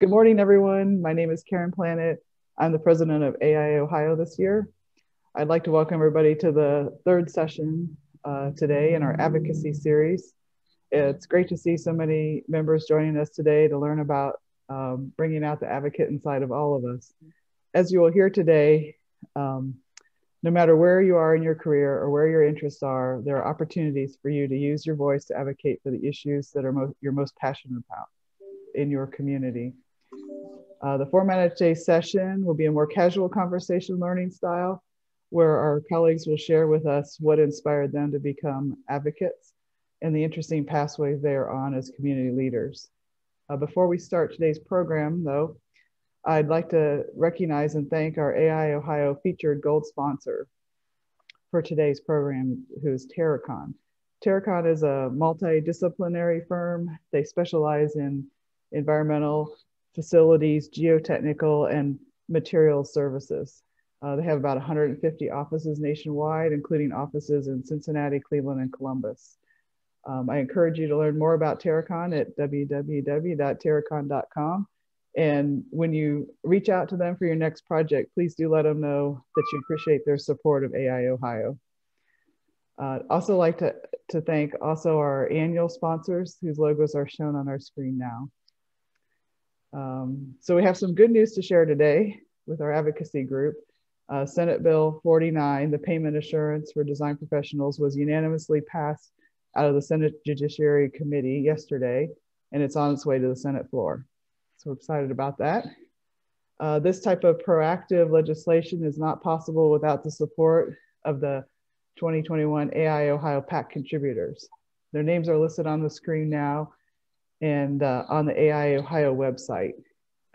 Good morning, everyone. My name is Karen Planet. I'm the president of AIA Ohio this year. I'd like to welcome everybody to the third session uh, today in our advocacy series. It's great to see so many members joining us today to learn about um, bringing out the advocate inside of all of us. As you will hear today, um, no matter where you are in your career or where your interests are, there are opportunities for you to use your voice to advocate for the issues that are mo you're most passionate about in your community. Uh, the format of today's session will be a more casual conversation learning style where our colleagues will share with us what inspired them to become advocates and the interesting pathways they are on as community leaders. Uh, before we start today's program though, I'd like to recognize and thank our AIA Ohio featured gold sponsor for today's program, who is Terracon. Terracon is a multidisciplinary firm. They specialize in environmental facilities, geotechnical, and material services. Uh, they have about 150 offices nationwide, including offices in Cincinnati, Cleveland, and Columbus. Um, I encourage you to learn more about Terracon at www.terracon.com. And when you reach out to them for your next project, please do let them know that you appreciate their support of AIA Ohio. Uh, also like to, to thank also our annual sponsors whose logos are shown on our screen now. Um, so we have some good news to share today with our advocacy group. Uh, Senate Bill 49, the payment assurance for design professionals, was unanimously passed out of the Senate Judiciary Committee yesterday, and it's on its way to the Senate floor. So we're excited about that. Uh, this type of proactive legislation is not possible without the support of the 2021 AIA Ohio PAC contributors. Their names are listed on the screen now and uh, on the AIA Ohio website.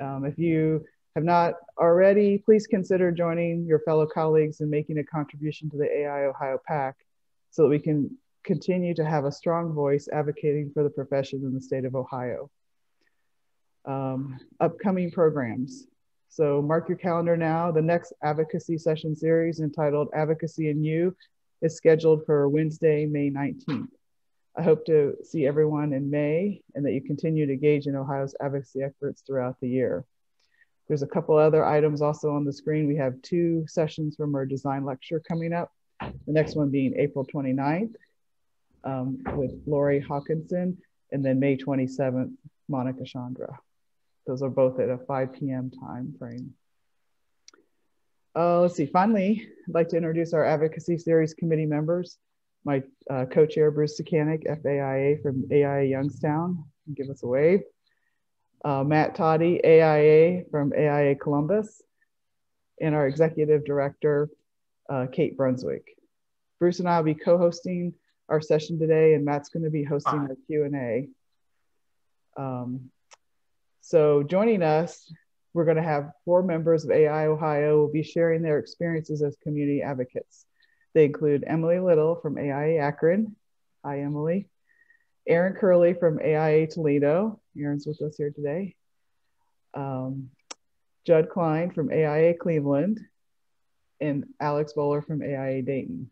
Um, if you have not already, please consider joining your fellow colleagues and making a contribution to the AIA Ohio PAC so that we can continue to have a strong voice advocating for the profession in the state of Ohio. Um, upcoming programs. So mark your calendar now. The next advocacy session series entitled Advocacy in You is scheduled for Wednesday, May 19th. I hope to see everyone in May and that you continue to engage in Ohio's advocacy efforts throughout the year. There's a couple other items also on the screen. We have two sessions from our design lecture coming up. The next one being April 29th um, with Lori Hawkinson, and then May 27th, Monica Chandra. Those are both at a 5 p.m. time frame. Uh, let's see, finally, I'd like to introduce our advocacy series committee members my uh, co-chair Bruce Sekanic, FAIA from AIA Youngstown, give us a wave. Uh, Matt Toddy, AIA from AIA Columbus, and our executive director, uh, Kate Brunswick. Bruce and I will be co-hosting our session today, and Matt's going to be hosting our Q&A. Um, so joining us, we're going to have four members of AIA Ohio will be sharing their experiences as community advocates. They include Emily Little from AIA Akron. Hi, Emily. Aaron Curley from AIA Toledo. Aaron's with us here today. Um, Judd Klein from AIA Cleveland. And Alex Bowler from AIA Dayton.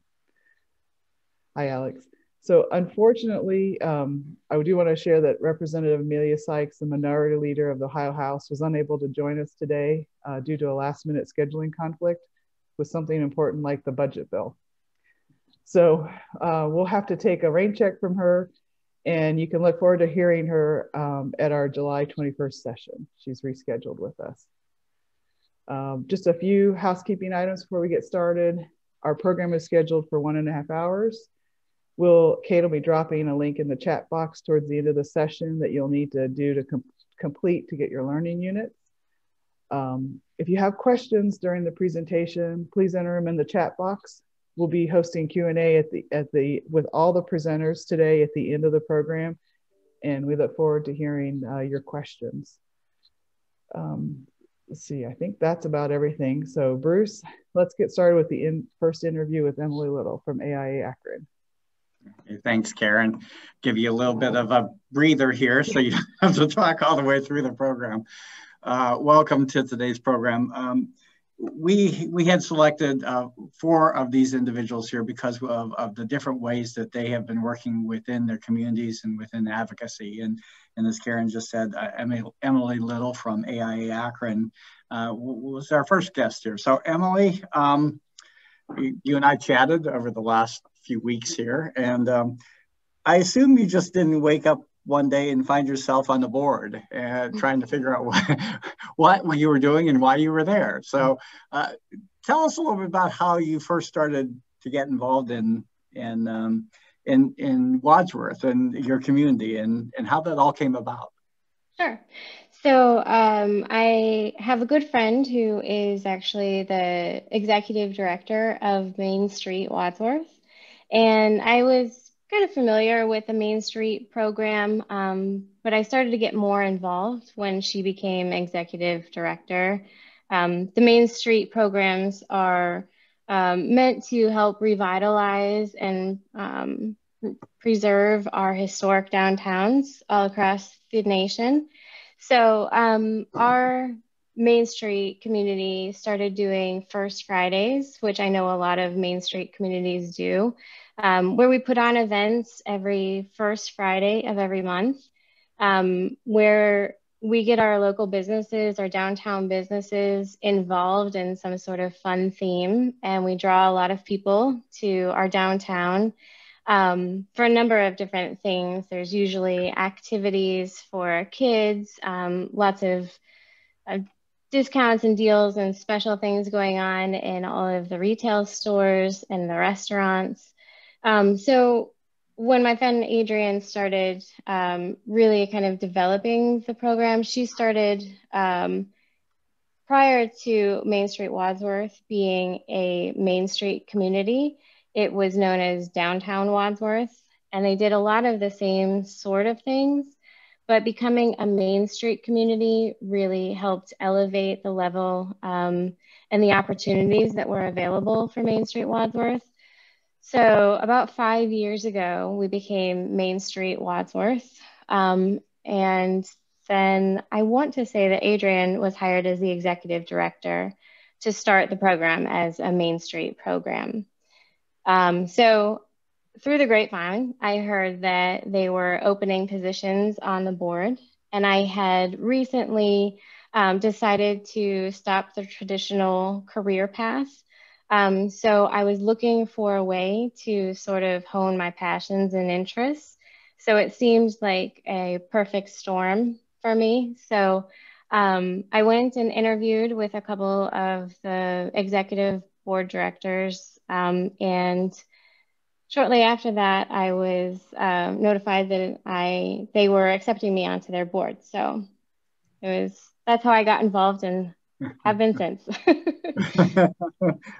Hi, Alex. So unfortunately, um, I do want to share that Representative Emilia Sykes, the minority leader of the Ohio House, was unable to join us today uh, due to a last minute scheduling conflict with something important like the budget bill. So uh, we'll have to take a rain check from her and you can look forward to hearing her um, at our July 21st session. She's rescheduled with us. Um, just a few housekeeping items before we get started. Our program is scheduled for one and a half hours. We'll, Kate will be dropping a link in the chat box towards the end of the session that you'll need to do to com complete to get your learning units. Um, if you have questions during the presentation, please enter them in the chat box we'll be hosting Q&A at the, at the, with all the presenters today at the end of the program. And we look forward to hearing uh, your questions. Um, let's see, I think that's about everything. So Bruce, let's get started with the in, first interview with Emily Little from AIA Akron. thanks, Karen. Give you a little bit of a breather here so you don't have to talk all the way through the program. Uh, welcome to today's program. Um, we we had selected uh, four of these individuals here because of, of the different ways that they have been working within their communities and within advocacy. And, and as Karen just said, uh, Emily, Little from AIA Akron uh, was our first guest here. So Emily, um, you and I chatted over the last few weeks here, and um, I assume you just didn't wake up one day and find yourself on the board and trying to figure out what, what you were doing and why you were there. So uh, tell us a little bit about how you first started to get involved in in um, in, in Wadsworth and your community and, and how that all came about. Sure. So um, I have a good friend who is actually the executive director of Main Street Wadsworth. And I was kind of familiar with the Main Street program, um, but I started to get more involved when she became executive director. Um, the Main Street programs are um, meant to help revitalize and um, preserve our historic downtowns all across the nation. So um, our Main Street community started doing First Fridays, which I know a lot of Main Street communities do um, where we put on events every first Friday of every month, um, where we get our local businesses, our downtown businesses involved in some sort of fun theme, and we draw a lot of people to our downtown um, for a number of different things. There's usually activities for kids, um, lots of uh, discounts and deals and special things going on in all of the retail stores and the restaurants. Um, so when my friend Adrienne started um, really kind of developing the program, she started um, prior to Main Street Wadsworth being a Main Street community. It was known as Downtown Wadsworth, and they did a lot of the same sort of things. But becoming a Main Street community really helped elevate the level um, and the opportunities that were available for Main Street Wadsworth. So about five years ago, we became Main Street Wadsworth. Um, and then I want to say that Adrian was hired as the executive director to start the program as a Main Street program. Um, so through the grapevine, I heard that they were opening positions on the board, and I had recently um, decided to stop the traditional career path um, so I was looking for a way to sort of hone my passions and interests. So it seemed like a perfect storm for me. So um, I went and interviewed with a couple of the executive board directors. Um, and shortly after that, I was uh, notified that I they were accepting me onto their board. So it was that's how I got involved in have been since.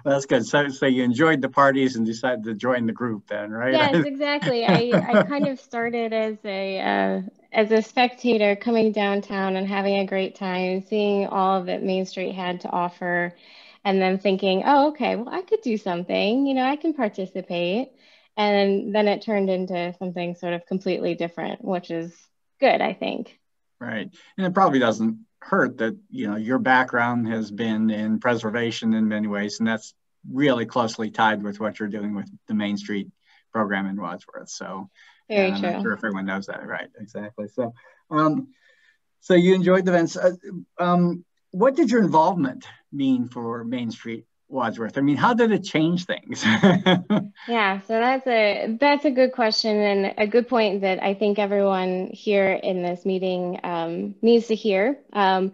That's good. So, so you enjoyed the parties and decided to join the group then, right? Yes, exactly. I, I kind of started as a uh, as a spectator coming downtown and having a great time, seeing all that Main Street had to offer, and then thinking, oh, okay, well, I could do something. You know, I can participate. And then it turned into something sort of completely different, which is good, I think. Right. And it probably doesn't hurt that you know your background has been in preservation in many ways, and that's really closely tied with what you're doing with the Main Street program in Wadsworth. So, very true. I'm sure if everyone knows that, right? Exactly. So, um, so you enjoyed the events. Uh, um, what did your involvement mean for Main Street Wadsworth? I mean, how did it change things? yeah, so that's a that's a good question and a good point that I think everyone here in this meeting um, needs to hear. Um,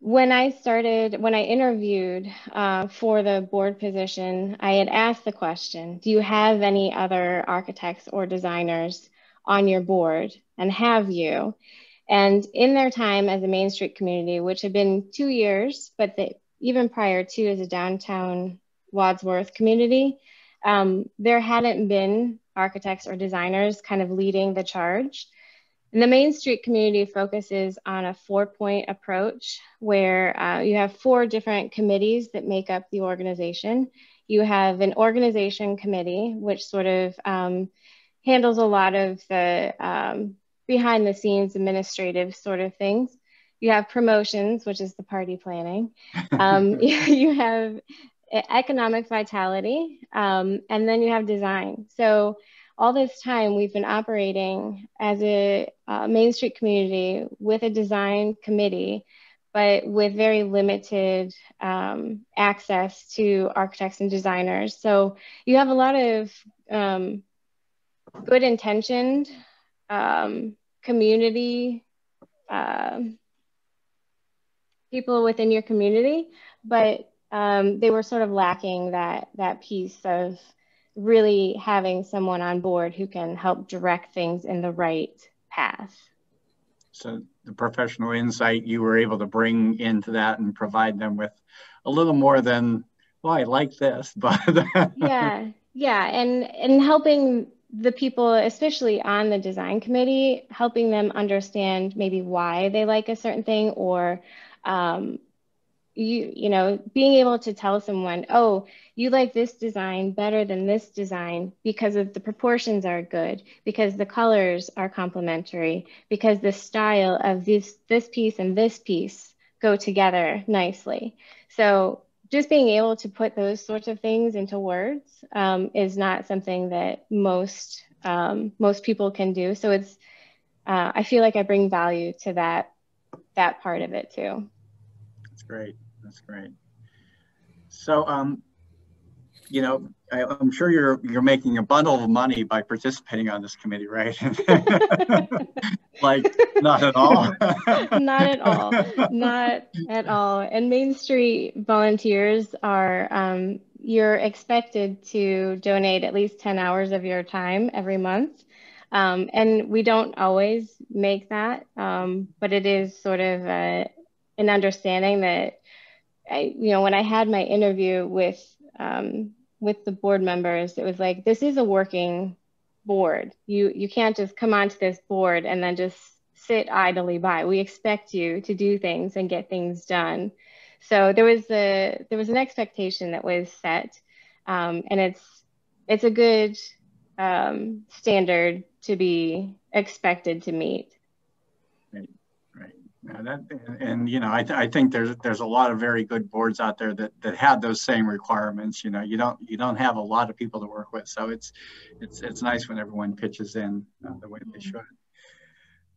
when I started, when I interviewed uh, for the board position, I had asked the question, do you have any other architects or designers on your board? And have you? And in their time as a Main Street community, which had been two years, but the, even prior to as a downtown Wadsworth community, um, there hadn't been architects or designers kind of leading the charge. And the Main Street community focuses on a four point approach where uh, you have four different committees that make up the organization. You have an organization committee, which sort of um, handles a lot of the um, behind the scenes administrative sort of things. You have promotions, which is the party planning. Um, you, you have economic vitality, um, and then you have design. So all this time we've been operating as a uh, Main Street community with a design committee, but with very limited um, access to architects and designers. So you have a lot of um, good intentioned um, community uh, people within your community, but um, they were sort of lacking that that piece of really having someone on board who can help direct things in the right path. So the professional insight you were able to bring into that and provide them with a little more than, well, I like this, but yeah, yeah, and and helping the people, especially on the design committee, helping them understand maybe why they like a certain thing or um, you you know being able to tell someone oh you like this design better than this design because of the proportions are good because the colors are complementary because the style of this this piece and this piece go together nicely. So just being able to put those sorts of things into words um, is not something that most um, most people can do. So it's uh, i feel like i bring value to that that part of it too great that's great. So, um, you know, I, am sure you're you're making a bundle of money by participating on this committee, right? like, not at all. not at all. Not at all. And Main Street volunteers are um, you're expected to donate at least 10 hours of your time every month. Um, and we don't always make that, um, but it is sort of a, an understanding that I, you know, when I had my interview with um, with the board members, it was like this is a working board. You you can't just come onto this board and then just sit idly by. We expect you to do things and get things done. So there was a there was an expectation that was set, um, and it's it's a good um, standard to be expected to meet. Yeah, that, and you know, I, th- I think there's there's a lot of very good boards out there that that have those same requirements. You know, you don't you don't have a lot of people to work with, so it's it's it's nice when everyone pitches in uh, the way they should.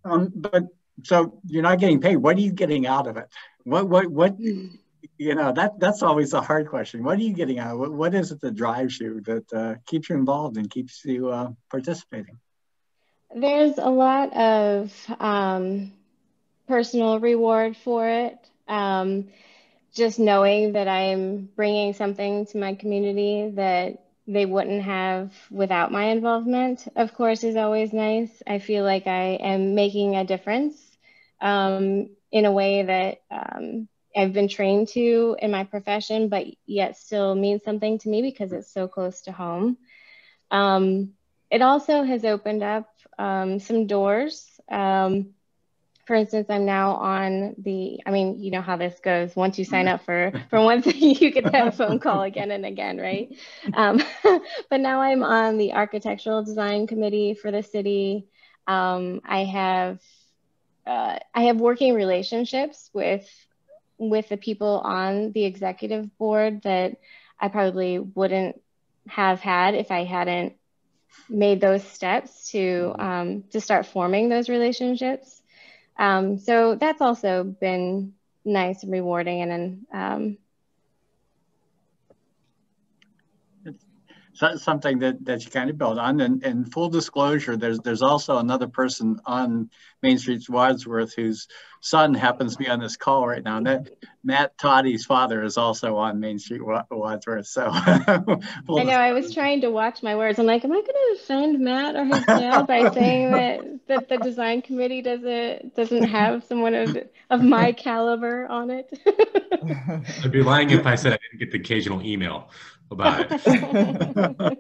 Um, but so you're not getting paid. What are you getting out of it? What what what? You know that that's always a hard question. What are you getting out? What, what is it that drives you, that uh, keeps you involved and keeps you uh, participating? There's a lot of um, personal reward for it. Um, just knowing that I'm bringing something to my community that they wouldn't have without my involvement, of course, is always nice. I feel like I am making a difference um, in a way that um, I've been trained to in my profession, but yet still means something to me because it's so close to home. Um, it also has opened up um, some doors. For instance, I'm now on the, I mean, you know how this goes. Once you sign up for, for one thing, you get that phone call again and again, right? Um, but now I'm on the architectural design committee for the city. Um, I have, uh, I have working relationships with, with the people on the executive board that I probably wouldn't have had if I hadn't made those steps to, um, to start forming those relationships. Um, so that's also been nice and rewarding and um, something that, that you kind of build on. And, and full disclosure, there's there's also another person on Main Street's Wadsworth whose son happens to be on this call right now. That Matt Toddy's father is also on Main Street Wadsworth. So full I know I was trying to watch my words. I'm like, am I going to offend Matt or his dad by saying that that the design committee doesn't doesn't have someone of of my caliber on it? I'd be lying if I said I didn't get the occasional email about it.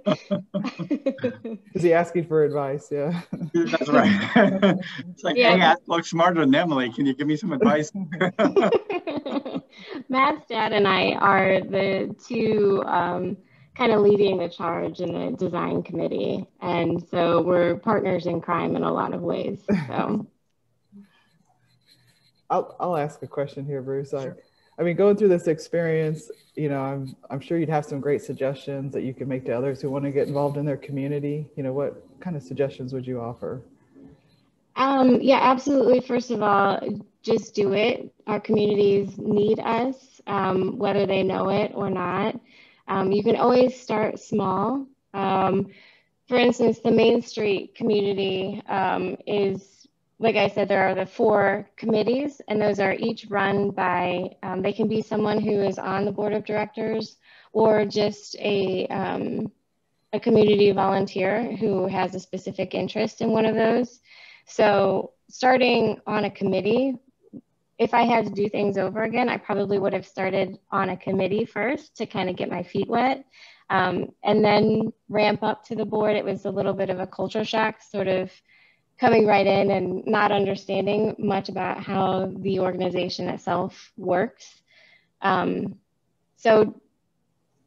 Is he asking for advice? Yeah. That's right. it's like, yeah. hey, I look smarter than Emily. Can you give me some advice? Matt's dad and I are the two um, kind of leading the charge in the design committee. And so we're partners in crime in a lot of ways. So. I'll, I'll ask a question here, Bruce. I, I mean, going through this experience, you know, I'm, I'm sure you'd have some great suggestions that you can make to others who want to get involved in their community. You know, what kind of suggestions would you offer? Um, yeah, absolutely. First of all, just do it. Our communities need us, um, whether they know it or not. Um, you can always start small. Um, for instance, the Main Street community um, is, like I said, there are the four committees, and those are each run by, um, they can be someone who is on the board of directors or just a, um, a community volunteer who has a specific interest in one of those. So starting on a committee, if I had to do things over again, I probably would have started on a committee first to kind of get my feet wet um, and then ramp up to the board. It was a little bit of a culture shock, sort of coming right in and not understanding much about how the organization itself works. Um, so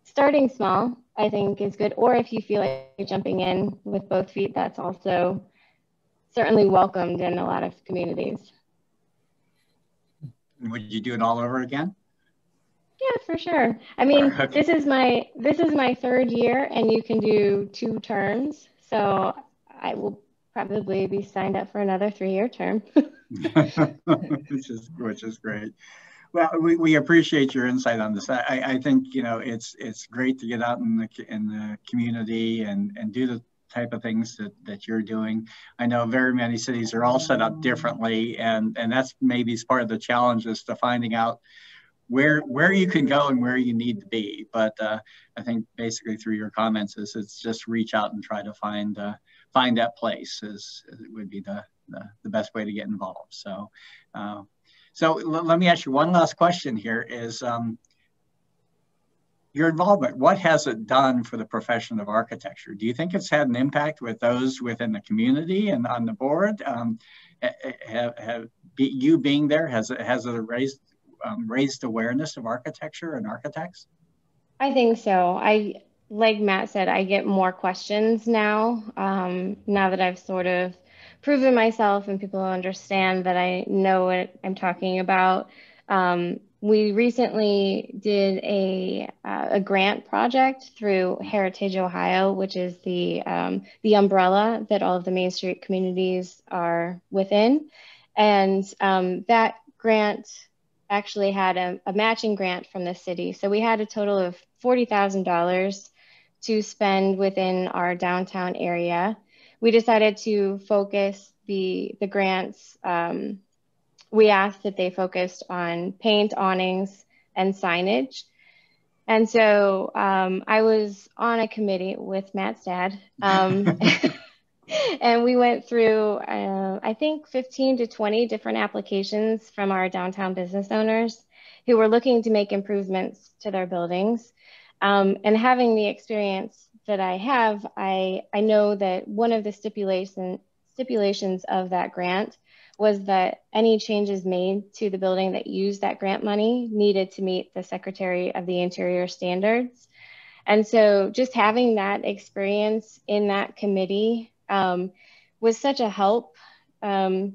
starting small, I think is good. Or if you feel like jumping in with both feet, that's also certainly welcomed in a lot of communities. Would you do it all over again? Yeah, for sure. I mean, okay. this is my this is my third year, and you can do two terms. So I will probably be signed up for another three-year term. which is which is great. Well, we, we appreciate your insight on this. I, I think you know it's it's great to get out in the in the community and and do the type of things that, that you're doing. I know very many cities are all set up differently, and, and that's maybe part of the challenge is to finding out where where you can go and where you need to be. But uh, I think basically through your comments is it's just reach out and try to find uh, find that place is, is would be the, the, the best way to get involved. So uh, so let me ask you one last question here is um, your involvement, what has it done for the profession of architecture? Do you think it's had an impact with those within the community and on the board? Um, have, have you being there, has it, has it raised, um, raised awareness of architecture and architects? I think so. I, like Matt said, I get more questions now, um, now that I've sort of proven myself and people understand that I know what I'm talking about. Um, we recently did a, uh, a grant project through Heritage Ohio, which is the, um, the umbrella that all of the Main Street communities are within. And um, that grant actually had a, a, matching grant from the city. So we had a total of $40,000 to spend within our downtown area. We decided to focus the, the grants um, we asked that they focused on paint, awnings, and signage. And so um, I was on a committee with Matt's dad. Um, and we went through, uh, I think, 15 to 20 different applications from our downtown business owners who were looking to make improvements to their buildings. Um, and having the experience that I have, I, I know that one of the stipulation, stipulations of that grant was that any changes made to the building that used that grant money needed to meet the Secretary of the Interior standards. And so just having that experience in that committee um, was such a help um,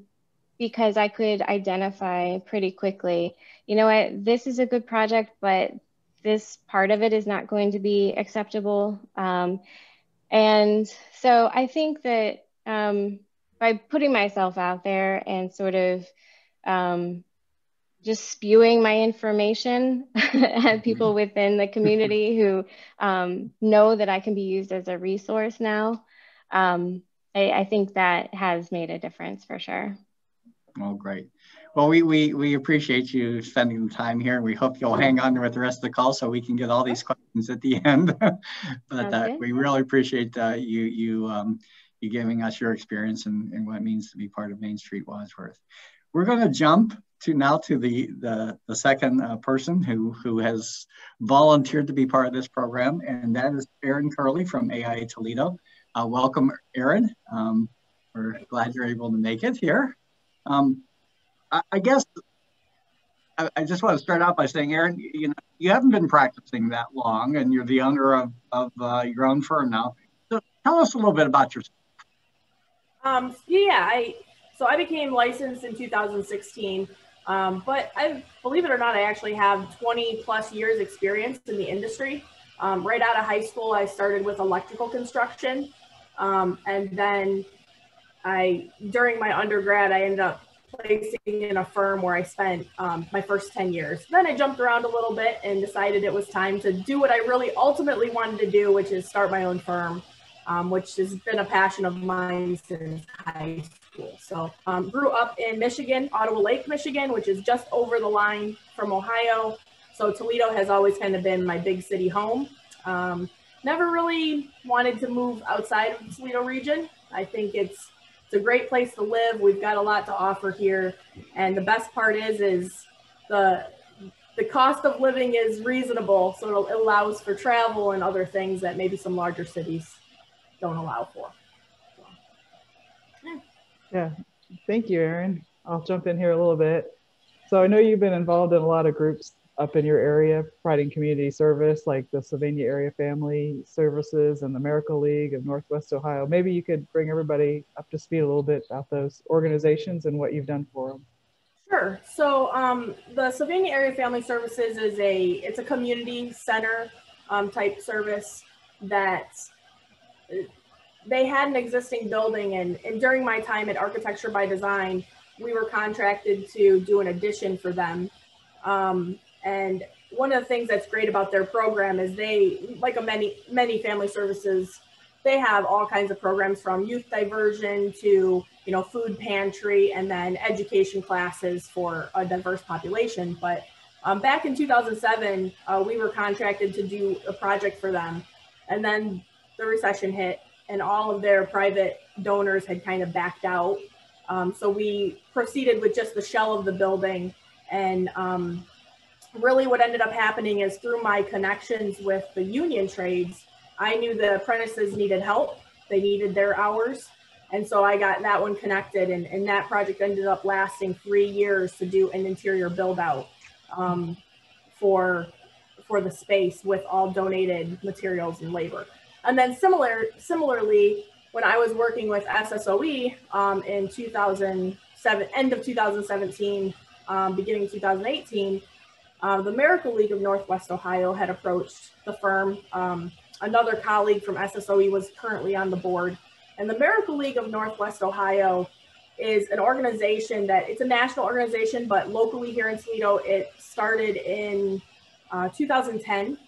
because I could identify pretty quickly, you know what, this is a good project, but this part of it is not going to be acceptable. Um, and so I think that um, by putting myself out there and sort of um, just spewing my information at mm-hmm. people within the community who um, know that I can be used as a resource now. Um, I, I, think that has made a difference for sure. Well, great. Well, we, we, we appreciate you spending the time here. We hope you'll hang on with the rest of the call so we can get all these questions at the end. but uh, we really appreciate uh, you, you um, you giving us your experience and, and what it means to be part of Main Street Wadsworth. We're going to jump to now to the the, the second uh, person who who has volunteered to be part of this program, and that is Aaron Curley from AIA Toledo. Uh, welcome, Aaron. Um, we're glad you're able to make it here. Um, I, I, guess I, I, just want to start out by saying, Aaron, you know, you haven't been practicing that long, and you're the owner of of uh, your own firm now. So tell us a little bit about yourself. Um, yeah, I so I became licensed in 2016. Um, but I believe it or not, I actually have 20 plus years experience in the industry. Um, right out of high school, I started with electrical construction. Um, and then I, during my undergrad, I ended up placing in a firm where I spent um, my first 10 years. Then I jumped around a little bit and decided it was time to do what I really ultimately wanted to do, which is start my own firm, um, which has been a passion of mine since high school. So um, grew up in Michigan, Ottawa Lake, Michigan, which is just over the line from Ohio. So Toledo has always kind of been my big city home. Um, never really wanted to move outside of the Toledo region. I think it's it's a great place to live. We've got a lot to offer here, and the best part is is the the cost of living is reasonable, so it allows for travel and other things that maybe some larger cities don't allow for. So, yeah. yeah, thank you, Erin. I'll jump in here a little bit. So I know you've been involved in a lot of groups up in your area providing community service like the Sylvania Area Family Services and the Miracle League of Northwest Ohio. Maybe you could bring everybody up to speed a little bit about those organizations and what you've done for them. Sure. So um, the Sylvania Area Family Services is a it's a community center um, type service that they had an existing building and, and during my time at Architecture by Design, we were contracted to do an addition for them. Um, and one of the things that's great about their program is they, like a many many family services, they have all kinds of programs from youth diversion to you know food pantry and then education classes for a diverse population. But um, back in 2007, uh, we were contracted to do a project for them, and then the recession hit, and all of their private donors had kind of backed out. Um, so we proceeded with just the shell of the building and um, really what ended up happening is through my connections with the union trades, I knew the apprentices needed help. They needed their hours. And so I got that one connected and, and that project ended up lasting three years to do an interior build out um, for, for the space with all donated materials and labor. And then similar, similarly, when I was working with SSOE um, in 2007, end of 2017, um, beginning 2018, uh, the Miracle League of Northwest Ohio had approached the firm. Um, another colleague from SSOE was currently on the board. And the Miracle League of Northwest Ohio is an organization that it's a national organization, but locally here in Toledo, it started in uh, 2010.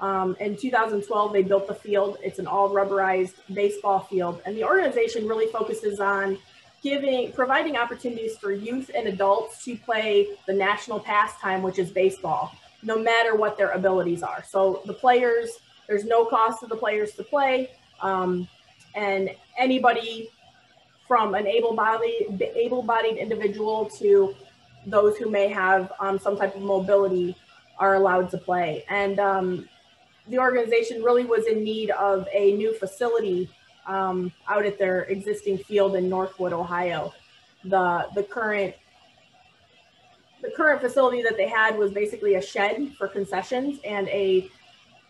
Um, in 2012, they built the field. It's an all rubberized baseball field. And the organization really focuses on giving providing opportunities for youth and adults to play the national pastime which is baseball no matter what their abilities are. So the players there's no cost to the players to play um, and anybody from an able-bodied able-bodied individual to those who may have um, some type of mobility are allowed to play. And um, the organization really was in need of a new facility um, out at their existing field in Northwood, Ohio. The the current the current facility that they had was basically a shed for concessions and a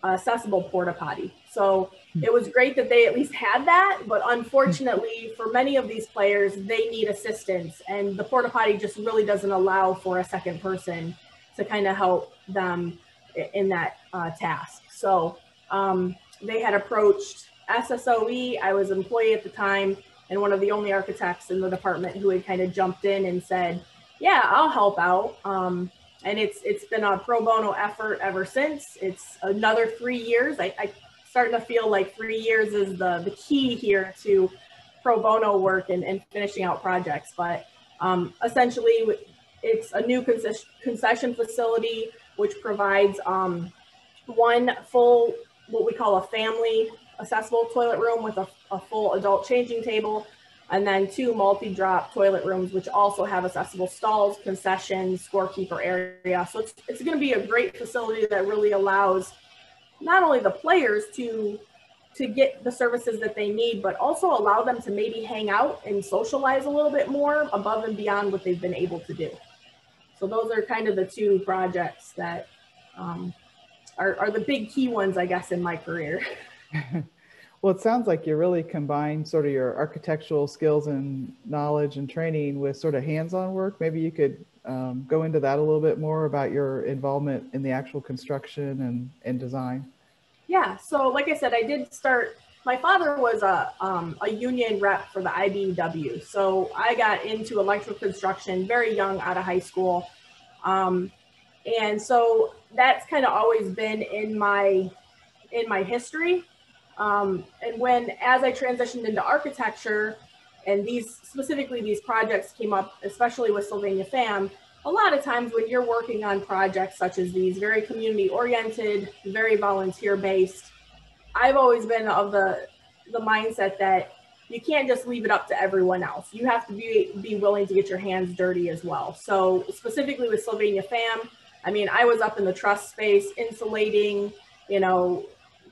accessible porta potty. So it was great that they at least had that, but unfortunately for many of these players, they need assistance and the porta potty just really doesn't allow for a second person to kind of help them in that uh, task. So um, they had approached SSOE, I was employee at the time and one of the only architects in the department who had kind of jumped in and said, yeah, I'll help out. Um, and it's it's been a pro bono effort ever since. It's another three years. I, I starting to feel like three years is the, the key here to pro bono work and, and finishing out projects. But um, essentially, it's a new concession, concession facility which provides um, one full, what we call a family accessible toilet room with a, a full adult changing table, and then two multi-drop toilet rooms, which also have accessible stalls, concessions, scorekeeper area. So it's, it's going to be a great facility that really allows not only the players to to get the services that they need, but also allow them to maybe hang out and socialize a little bit more above and beyond what they've been able to do. So those are kind of the two projects that um, are, are the big key ones, I guess, in my career. well, it sounds like you really combine sort of your architectural skills and knowledge and training with sort of hands-on work. Maybe you could um, go into that a little bit more about your involvement in the actual construction and, and design? Yeah, so like I said, I did start. My father was a um, a union rep for the IBEW, so I got into electrical construction very young out of high school, um, and so that's kind of always been in my in my history. Um, and when as I transitioned into architecture, and these specifically these projects came up, especially with Sylvania FAM, a lot of times when you're working on projects such as these, very community oriented, very volunteer based, I've always been of the the mindset that you can't just leave it up to everyone else. You have to be be willing to get your hands dirty as well. So specifically with Sylvania FAM, I mean, I was up in the truss space, insulating, you know,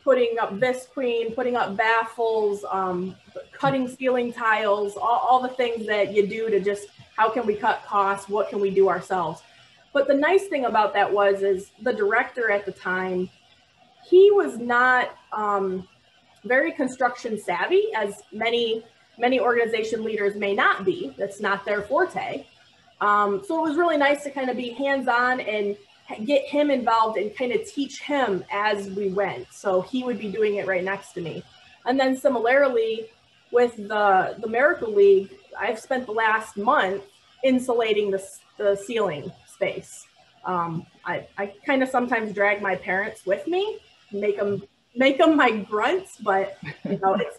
putting up Visqueen, putting up baffles, um, cutting ceiling tiles, all, all the things that you do to just how can we cut costs, what can we do ourselves. But the nice thing about that was is the director at the time, he was not um, very construction savvy, as many many organization leaders may not be. That's not their forte. Um, so it was really nice to kind of be hands on and get him involved and kind of teach him as we went. So he would be doing it right next to me. And then similarly with the, the Miracle League, I've spent the last month insulating the, the ceiling space. Um, I, I kind of sometimes drag my parents with me, make them make them my grunts, but you know, it's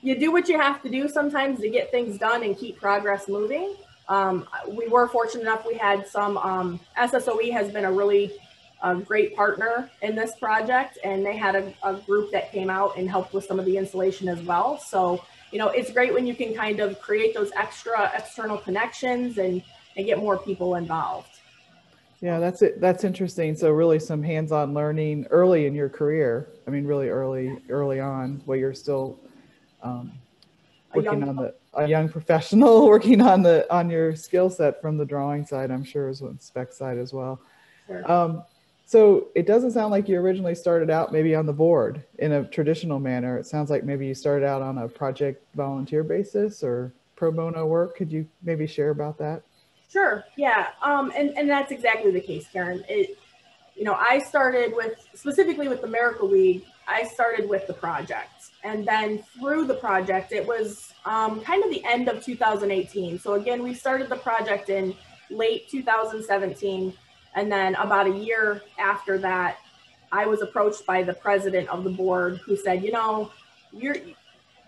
you do what you have to do sometimes to get things done and keep progress moving. Um, we were fortunate enough we had some um, SSOE has been a really uh, great partner in this project, and they had a, a, group that came out and helped with some of the installation as well. So you know it's great when you can kind of create those extra external connections and and get more people involved. Yeah, that's it. That's interesting. So really some hands-on learning early in your career. I mean, really early, early on, while you're still um, working on the a young professional working on the on your skill set from the drawing side i'm sure as well spec side as well. Sure. um, so it doesn't sound like you originally started out maybe on the board in a traditional manner. It sounds like maybe you started out on a project volunteer basis or pro bono work. Could you maybe share about that? Sure yeah. Um, and, and that's exactly the case karen. It, you know i started with specifically with the miracle league i started with the project. And then through the project, it was um, kind of the end of 2018. So again, we started the project in late 2017. And then about a year after that, I was approached by the president of the board who said, you know, you're,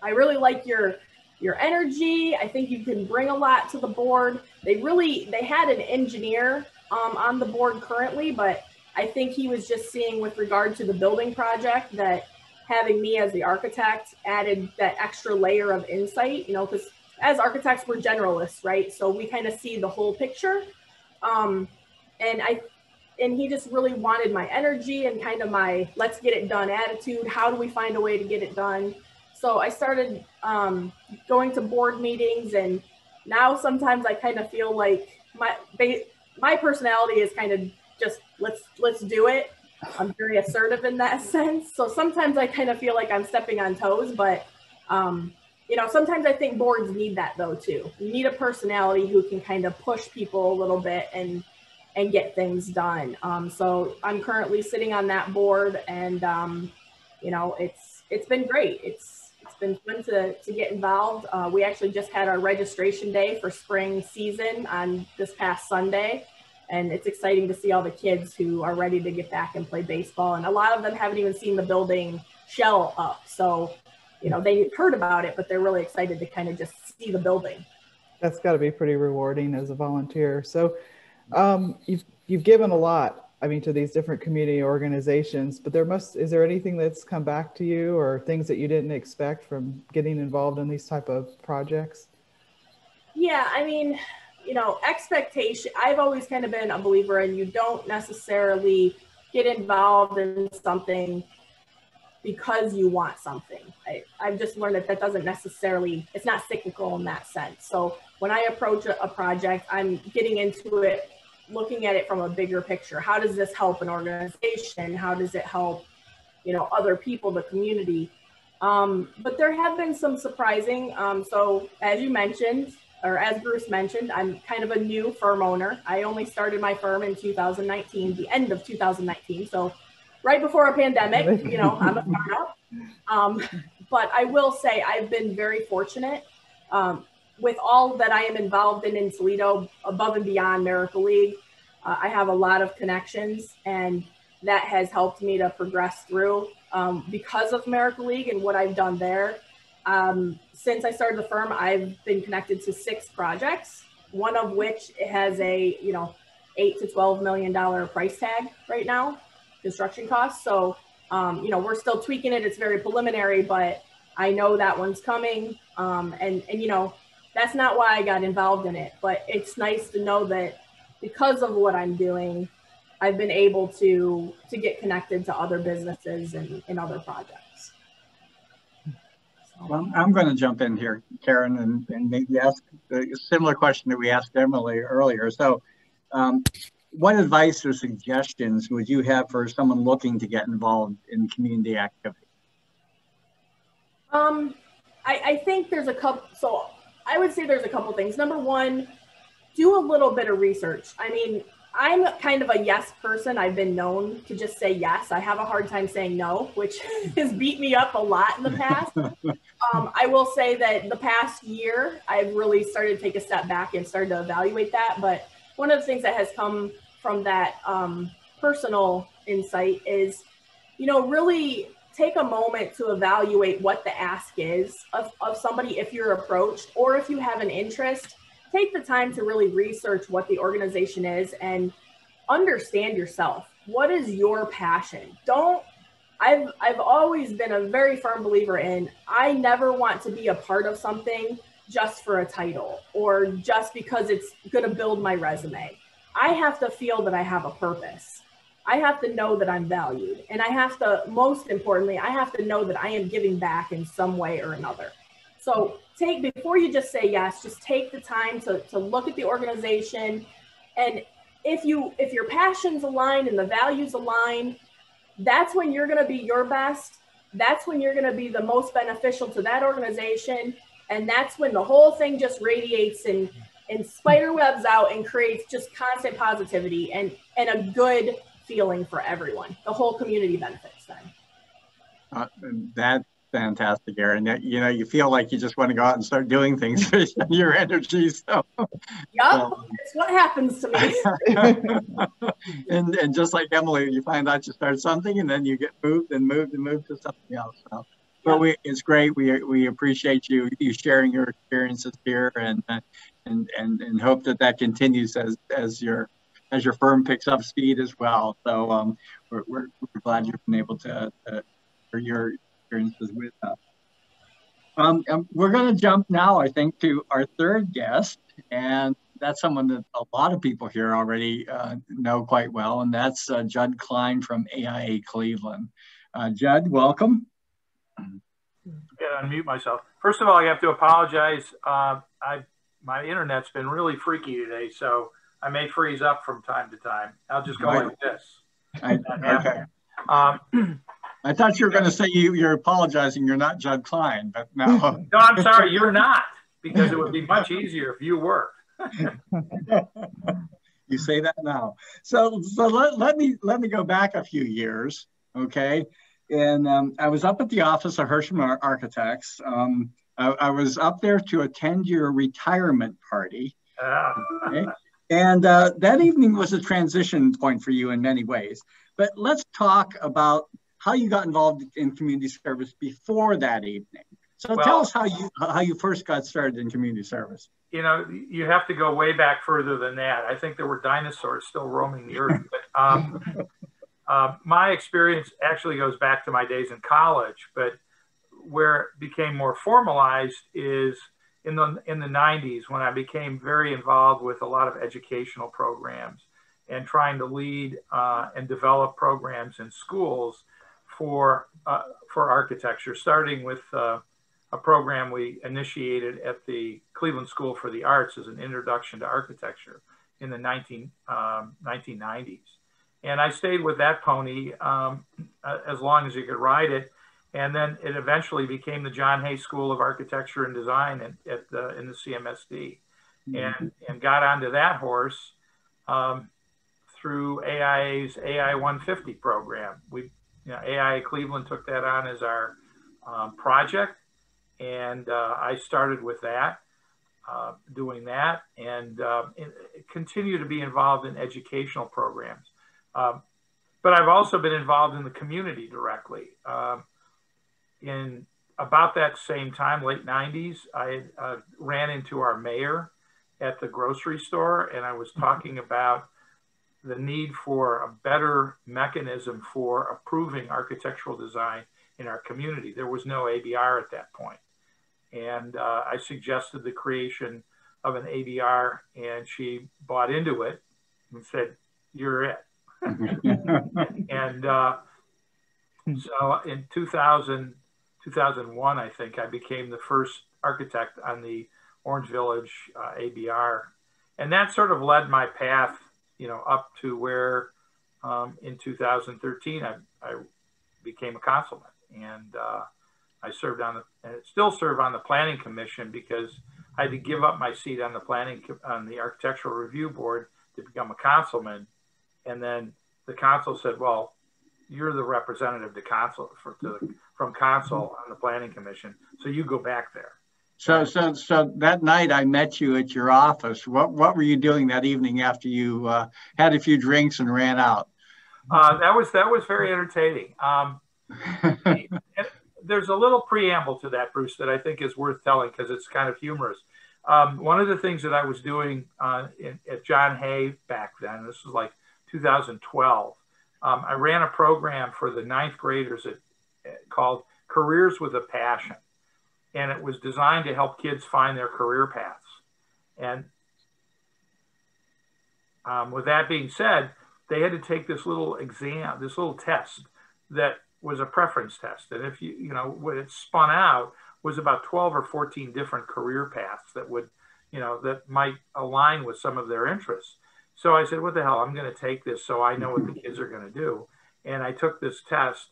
I really like your, your energy. I think you can bring a lot to the board. They really, they had an engineer um, on the board currently, but I think he was just seeing with regard to the building project that having me as the architect added that extra layer of insight, you know, because as architects, we're generalists, right? So we kind of see the whole picture. Um, and I, and he just really wanted my energy and kind of my let's get it done attitude. How do we find a way to get it done? So I started um, going to board meetings, and now sometimes I kind of feel like my my personality is kind of just let's let's do it I'm very assertive in that sense. So sometimes I kind of feel like I'm stepping on toes, but um, you know, sometimes I think boards need that though too. You need a personality who can kind of push people a little bit and and get things done. Um, so I'm currently sitting on that board, and um, you know, it's it's been great. It's it's been fun to to get involved. Uh, we actually just had our registration day for spring season on this past Sunday and it's exciting to see all the kids who are ready to get back and play baseball. And a lot of them haven't even seen the building shell up. So you know they heard about it but they're really excited to kind of just see the building. That's got to be pretty rewarding as a volunteer. So um, you've you've given a lot i mean to these different community organizations but there must is there anything that's come back to you or things that you didn't expect from getting involved in these type of projects? Yeah i mean you know, expectation, I've always kind of been a believer in you don't necessarily get involved in something because you want something. I, I've just learned that that doesn't necessarily, it's not cyclical in that sense. So when I approach a, a project, I'm getting into it, looking at it from a bigger picture. How does this help an organization? How does it help, you know, other people, the community? Um, but there have been some surprising. Um, so as you mentioned, or as Bruce mentioned, I'm kind of a new firm owner. I only started my firm in 2019, the end of 2019. So right before a pandemic, you know, I'm a startup. Um, but I will say I've been very fortunate um, with all that I am involved in in Toledo, above and beyond Miracle League. Uh, I have a lot of connections, and that has helped me to progress through um, because of Miracle League and what I've done there. Um, since I started the firm, I've been connected to six projects, one of which has a you know eight to twelve million dollar price tag right now, construction costs. So um, you know we're still tweaking it; it's very preliminary, but I know that one's coming. Um, and and you know that's not why I got involved in it, but it's nice to know that because of what I'm doing, I've been able to to get connected to other businesses and, and other projects. Well, I'm going to jump in here, Karen, and, and maybe ask a similar question that we asked Emily earlier. So, um, what advice or suggestions would you have for someone looking to get involved in community activity? Um, I, I think there's a couple. So, I would say there's a couple things. Number one, do a little bit of research. I mean, I'm kind of a yes person. I've been known to just say yes. I have a hard time saying no, which has beat me up a lot in the past. um, I will say that the past year, I've really started to take a step back and started to evaluate that. But one of the things that has come from that um, personal insight is, you know, really take a moment to evaluate what the ask is of, of somebody if you're approached or if you have an interest take the time to really research what the organization is and understand yourself what is your passion don't i've i've always been a very firm believer in i never want to be a part of something just for a title or just because it's going to build my resume i have to feel that i have a purpose I have to know that I'm valued. And I have to, most importantly, I have to know that I am giving back in some way or another. So take, before you just say yes, just take the time to, to look at the organization. And if you, if your passions align and the values align, that's when you're going to be your best. That's when you're going to be the most beneficial to that organization. And that's when the whole thing just radiates and, and spider webs out and creates just constant positivity and, and a good feeling for everyone. The whole community benefits then. Uh, that's fantastic, Erin. You know, you feel like you just want to go out and start doing things with your energy. So, yep, so. Um, that's what happens to me. and and just like Emily, you find out you start something and then you get moved and moved and moved to something else. So, but we, it's great. We we appreciate you you sharing your experiences here and uh, and and and hope that that continues as as your as your firm picks up speed as well. So um, we're, we're, we're, glad you've been able to, uh, to share your experiences with us. Um, we're going to jump now, I think, to our third guest, and that's someone that a lot of people here already uh, know quite well, and that's uh, Judd Klein from AIA Cleveland. Uh, Judd, welcome. Yeah, unmute myself. First of all, I have to apologize. Uh, I my internet's been really freaky today, so I may freeze up from time to time. I'll just go right. like this. I, okay. Um, I thought you were going to say you, you're apologizing. You're not Judd Klein, but no. no, I'm sorry. You're not, because it would be much easier if you were. you say that now. So, so let, let me let me go back a few years, okay? And um, I was up at the office of Hirschman Architects. Um, I, I, was up there to attend your retirement party. Uh, okay? And uh, that evening was a transition point for you in many ways. But let's talk about how you got involved in community service before that evening. So well, tell us how you how you first got started in community service. You know, you have to go way back further than that. I think there were dinosaurs still roaming the earth. But um, uh, my experience actually goes back to my days in college. But where it became more formalized is in the in the 90s when I became very involved with a lot of educational programs and trying to lead uh, and develop programs in schools for uh, for architecture, starting with uh, a program we initiated at the Cleveland School for the Arts as an introduction to architecture in the 19, um, 1990s. And I stayed with that pony um, as long as you could ride it and then it eventually became the John Hay School of Architecture and Design at, at the, in the CMSD. and, and got onto that horse um, through AIA's AIA 150 program. We, know, AIA Cleveland took that on as our um, project, and uh, I started with that, uh, doing that, and uh, continue to be involved in educational programs. Um, but I've also been involved in the community directly. Um, in about that same time, late 90s, I uh, ran into our mayor at the grocery store and I was talking about the need for a better mechanism for approving architectural design in our community. There was no ABR at that point. And uh, I suggested the creation of an ABR and she bought into it and said, you're it. and uh, so in 2000, 2001, I think, I became the first architect on the Orange Village uh, ABR. And that sort of led my path, you know, up to where um, in 2013 I, I, became a councilman. And uh, I served on the, and still serve on the planning commission because I had to give up my seat on the planning, on the architectural review board to become a councilman. And then the council said, well, you're the representative to council for, to from council on the planning commission. So you go back there. So, so, so that night I met you at your office. What, what were you doing that evening after you uh, had a few drinks and ran out? Uh, that was that was very entertaining. Um, there's a little preamble to that, Bruce, that I think is worth telling because it's kind of humorous. Um, one of the things that I was doing uh, in, at John Hay back then, this was like 2012, um, I ran a program for the ninth graders at, at, called Careers with a Passion. And it was designed to help kids find their career paths. And um, with that being said, they had to take this little exam, this little test that was a preference test. And if you, you know, what it spun out was about 12 or 14 different career paths that would, you know, that might align with some of their interests. So I said, what the hell? I'm going to take this so I know what the kids are going to do. And I took this test,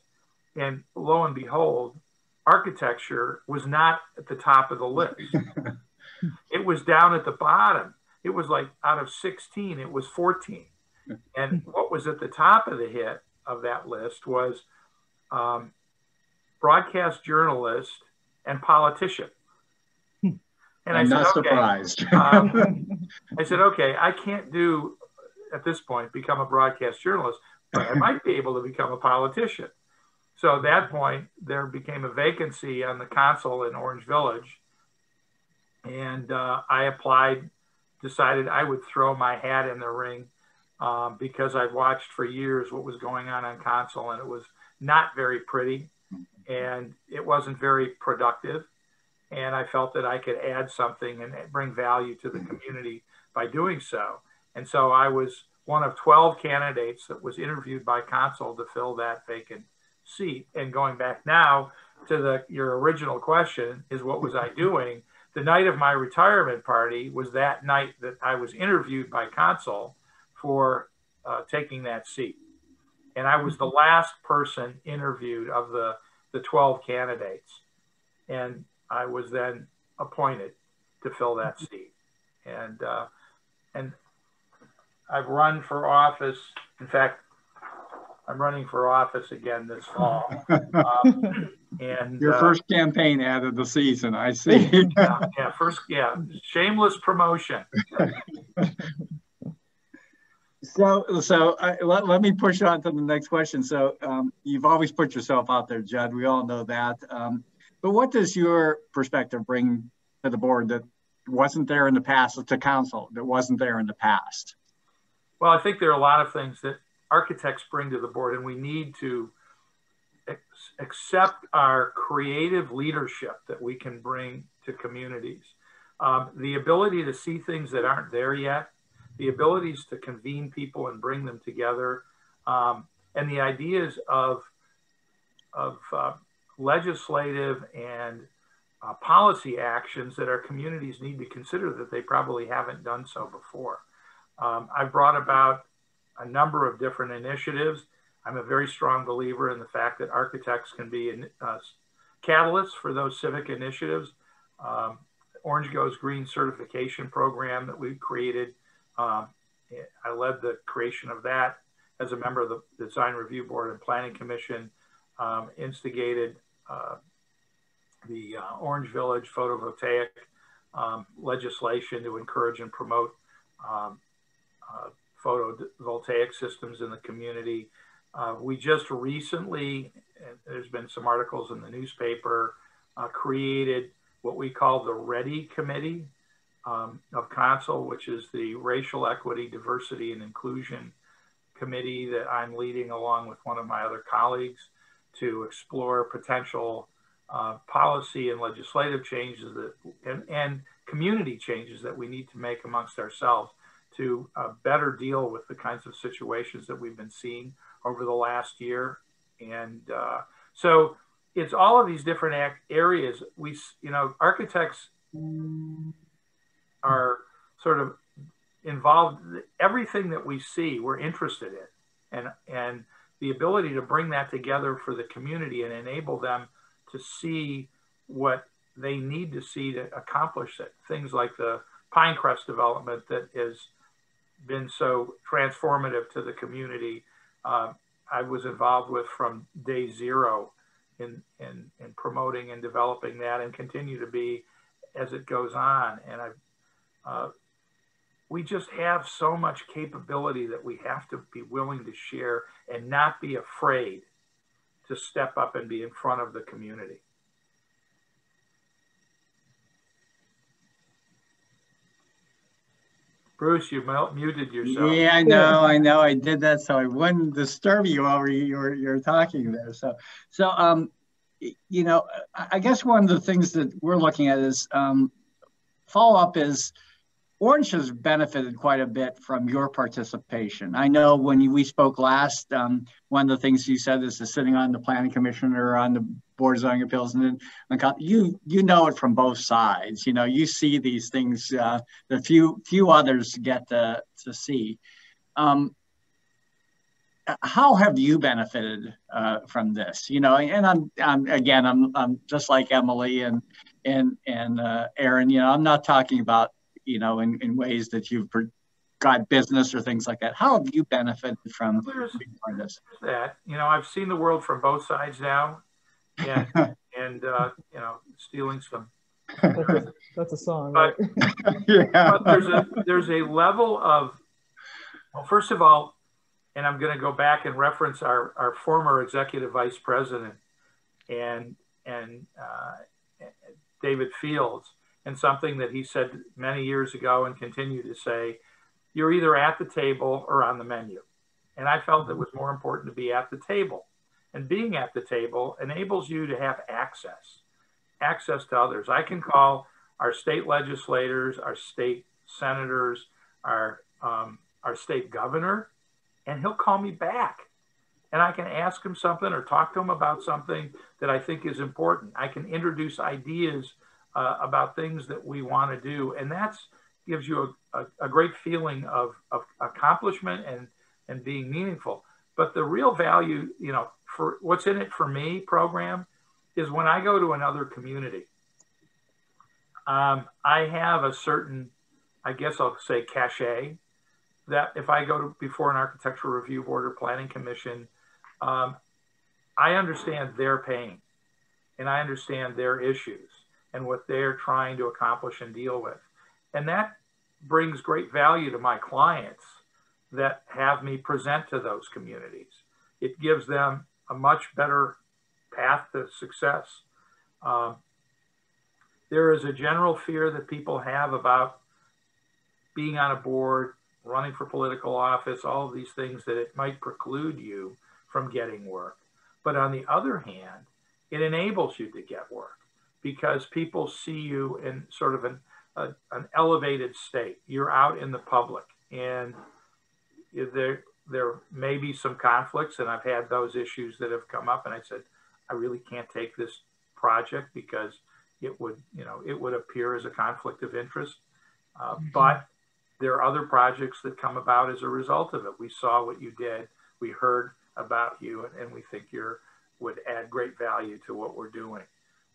and lo and behold, architecture was not at the top of the list. it was down at the bottom. It was like out of 16, it was 14. And what was at the top of the hit of that list was um, broadcast journalist and politician. And I'm I said, not okay. surprised. um, I said, okay, I can't do at this point become a broadcast journalist, but I might be able to become a politician. So at that point, there became a vacancy on the council in Orange Village. And uh, I applied, decided I would throw my hat in the ring um, because I'd watched for years what was going on on council and it was not very pretty and it wasn't very productive and I felt that I could add something and bring value to the community by doing so. And so I was one of 12 candidates that was interviewed by council to fill that vacant seat. And going back now to the your original question is what was I doing? The night of my retirement party was that night that I was interviewed by council for uh, taking that seat. And I was the last person interviewed of the, the 12 candidates. And I was then appointed to fill that seat. And, uh, and I've run for office. In fact, I'm running for office again this fall. Um, and your uh, first campaign ad of the season, I see. yeah, yeah, first, yeah, shameless promotion. so, so I, let, let me push on to the next question. So, um, you've always put yourself out there, Judd. We all know that. Um, but what does your perspective bring to the board that wasn't there in the past, to council that wasn't there in the past? Well, I think there are a lot of things that architects bring to the board, and we need to accept our creative leadership that we can bring to communities. Um, the ability to see things that aren't there yet, the abilities to convene people and bring them together, um, and the ideas of, of uh, legislative and uh, policy actions that our communities need to consider that they probably haven't done so before. Um, I've brought about a number of different initiatives. I'm a very strong believer in the fact that architects can be uh, catalysts for those civic initiatives. Um, Orange Goes Green certification program that we created. Um, I led the creation of that as a member of the Design Review Board and Planning Commission, um, instigated uh, the uh, Orange Village photovoltaic um, legislation to encourage and promote um, uh, photovoltaic systems in the community. Uh, we just recently, there's been some articles in the newspaper, uh, created what we call the READY Committee um, of Council, which is the Racial Equity, Diversity, and Inclusion Committee that I'm leading along with one of my other colleagues to explore potential uh, policy and legislative changes that and, and, community changes that we need to make amongst ourselves to uh, better deal with the kinds of situations that we've been seeing over the last year. And uh, so it's all of these different areas. We, you know, architects are sort of involved. Everything that we see, we're interested in, and and the ability to bring that together for the community and enable them to see what they need to see to accomplish it. Things like the Pinecrest development that has been so transformative to the community. Uh, I was involved with from day zero in, in, in promoting and developing that and continue to be as it goes on. And I, uh, we just have so much capability that we have to be willing to share and not be afraid to step up and be in front of the community. Bruce, you muted yourself. Yeah, I know, I know. I did that so I wouldn't disturb you while you were you're talking there. So, so um, you know, I guess one of the things that we're looking at is um, follow up is Orange has benefited quite a bit from your participation. I know when you, we spoke last, um, one of the things you said is sitting on the planning commission or on the board of zoning appeals, and then you you know it from both sides. You know, you see these things uh, that few few others get to to see. Um, how have you benefited uh, from this? You know, and I'm, I'm again, I'm, I'm just like Emily and and and uh, Aaron. You know, I'm not talking about you know, in, in ways that you've got business or things like that. How have you benefited from there's, being part of this? That you know, I've seen the world from both sides now, and and uh, you know, stealing some. That's a, that's a song, but, right? yeah. But there's a there's a level of well, first of all, and I'm going to go back and reference our our former executive vice president and and uh, David Fields and something that he said many years ago and continue to say you're either at the table or on the menu. And I felt it was more important to be at the table. And being at the table enables you to have access, access to others. I can call our state legislators, our state senators, our, um, our state governor, and he'll call me back. And I can ask him something or talk to him about something that I think is important. I can introduce ideas uh, about things that we want to do. And that gives you a, a, a great feeling of, of accomplishment and, and being meaningful. But the real value, you know, for what's in it for me program is when I go to another community, um, I have a certain, I guess I'll say cachet that if I go to before an architectural review board or planning commission, um, I understand their pain and I understand their issues and what they're trying to accomplish and deal with. And that brings great value to my clients that have me present to those communities. It gives them a much better path to success. Um, there is a general fear that people have about being on a board, running for political office, all of these things that it might preclude you from getting work. But on the other hand, it enables you to get work because people see you in sort of an, a, an elevated state. You're out in the public and there, there may be some conflicts and I've had those issues that have come up and I said, I really can't take this project because it would, you know, it would appear as a conflict of interest. Uh, mm-hmm. But there are other projects that come about as a result of it. We saw what you did. We heard about you and, and we think you're would add great value to what we're doing.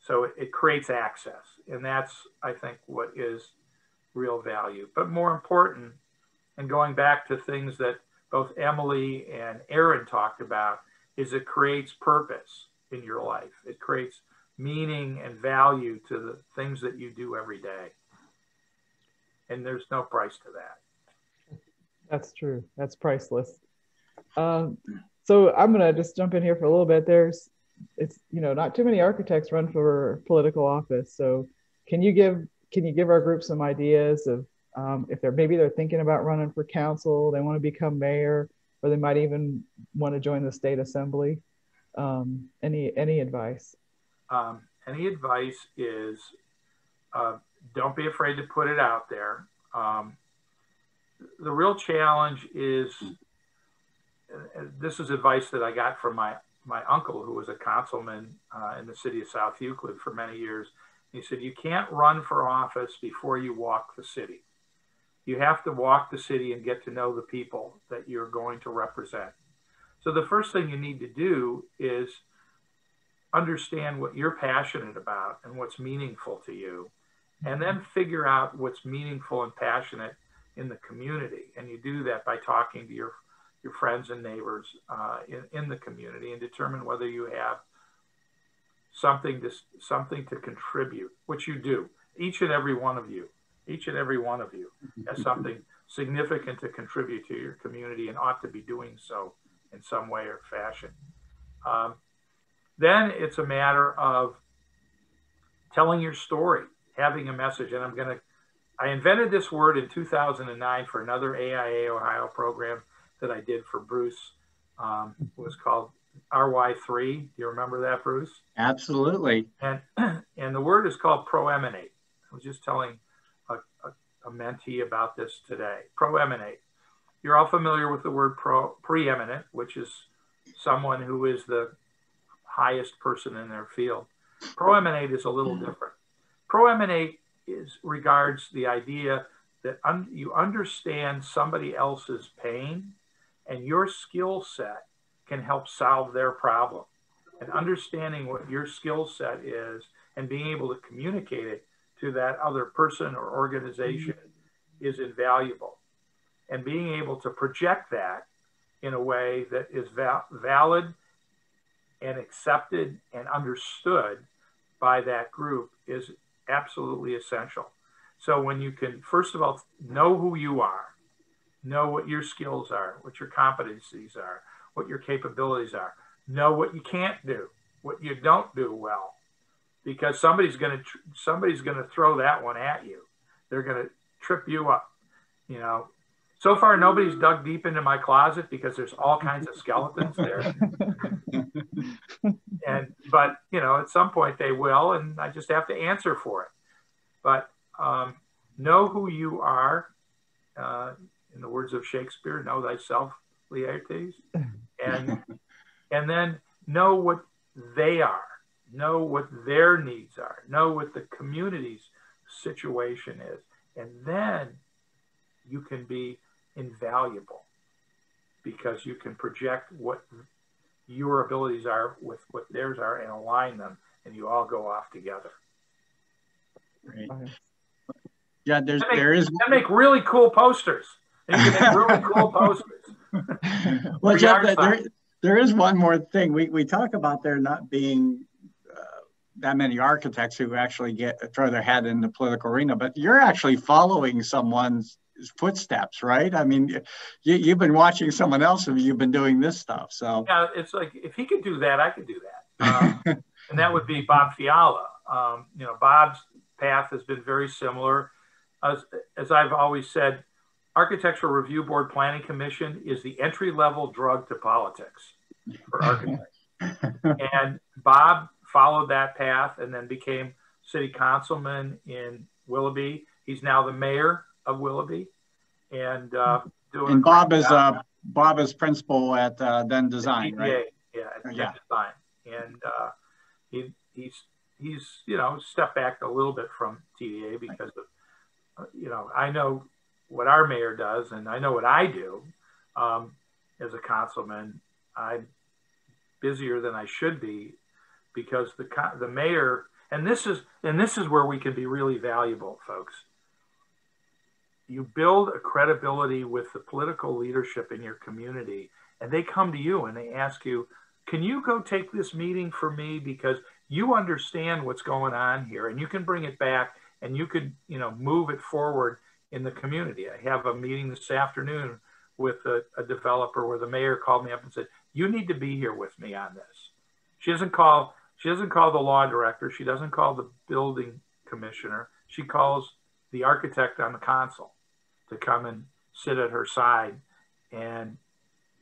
So it, it creates access. And that's, I think, what is real value. But more important, and going back to things that both Emily and Aaron talked about, is it creates purpose in your life. It creates meaning and value to the things that you do every day. And there's no price to that. That's true. That's priceless. Um, so I'm gonna just jump in here for a little bit. There's, it's you know, not too many architects run for political office. So can you give can you give our group some ideas of um, if they're maybe they're thinking about running for council, they want to become mayor, or they might even want to join the state assembly? Um, any any advice? Um, any advice is uh, don't be afraid to put it out there. Um, the real challenge is this is advice that I got from my my uncle, who was a councilman uh, in the city of South Euclid for many years. He said, You can't run for office before you walk the city. You have to walk the city and get to know the people that you're going to represent. So, the first thing you need to do is understand what you're passionate about and what's meaningful to you, and then figure out what's meaningful and passionate in the community. And you do that by talking to your your friends and neighbors uh, in, in the community and determine whether you have something to something to contribute, which you do. Each and every one of you, each and every one of you has something significant to contribute to your community and ought to be doing so in some way or fashion. Um, then it's a matter of telling your story, having a message. And I'm going to, I invented this word in 2009 for another AIA Ohio program that I did for Bruce um, was called RY3. Do you remember that, Bruce? Absolutely. And and the word is called proeminate. I was just telling a, mentee about this today. Proeminate. You're all familiar with the word pro, preeminent, which is someone who is the highest person in their field. Proeminate is a little mm-hmm. different. Proeminate is regards the idea that un, you understand somebody else's pain and your skill set can help solve their problem. And understanding what your skill set is and being able to communicate it to that other person or organization mm-hmm. is invaluable. And being able to project that in a way that is val- valid and accepted and understood by that group is absolutely essential. So when you can, first of all, know who you are, know what your skills are, what your competencies are, what your capabilities are. Know what you can't do, what you don't do well, because somebody's going to somebody's going to throw that one at you. They're going to trip you up. You know, so far nobody's dug deep into my closet because there's all kinds of skeletons there. and but you know, at some point they will, and I just have to answer for it. But um, know who you are. Uh, in the words of Shakespeare, know thyself, Laertes, and and then know what they are, know what their needs are, know what the community's situation is, and then you can be invaluable because you can project what your abilities are with what theirs are and align them, and you all go off together. Right. Yeah, there's make, there is. That make really cool posters. You can make really cool posters. well, Jeff, there, there is one more thing. We, we talk about there not being that many architects who actually get throw their hat in the political arena, but you're actually following someone's footsteps, right? I mean, you, have been watching someone else and you've been doing this stuff. So yeah, it's like if he could do that, I could do that, um, and that would be Bob Fiala. Um, you know, Bob's path has been very similar. As, as I've always said, Architectural Review Board Planning Commission is the entry level drug to politics for architects. and Bob followed that path and then became city councilman in Willoughby. He's now the mayor of Willoughby, and uh, doing. And Bob is uh, Bob is principal at uh, Then Design, right? Yeah, at yeah. Design, and uh, he he's he's you know stepped back a little bit from TDA because of uh, you know I know what our mayor does, and I know what I do um, as a councilman. I'm busier than I should be because the the mayor And this is and this is where we can be really valuable, folks. You build a credibility with the political leadership in your community, and they come to you and they ask you, "Can you go take this meeting for me because you understand what's going on here, and you can bring it back, and you could, you know, move it forward in the community." I have a meeting this afternoon with a, a developer where the mayor called me up and said, "You need to be here with me on this." She doesn't call she doesn't call the law director. She doesn't call the building commissioner. She calls the architect on the console to come and sit at her side and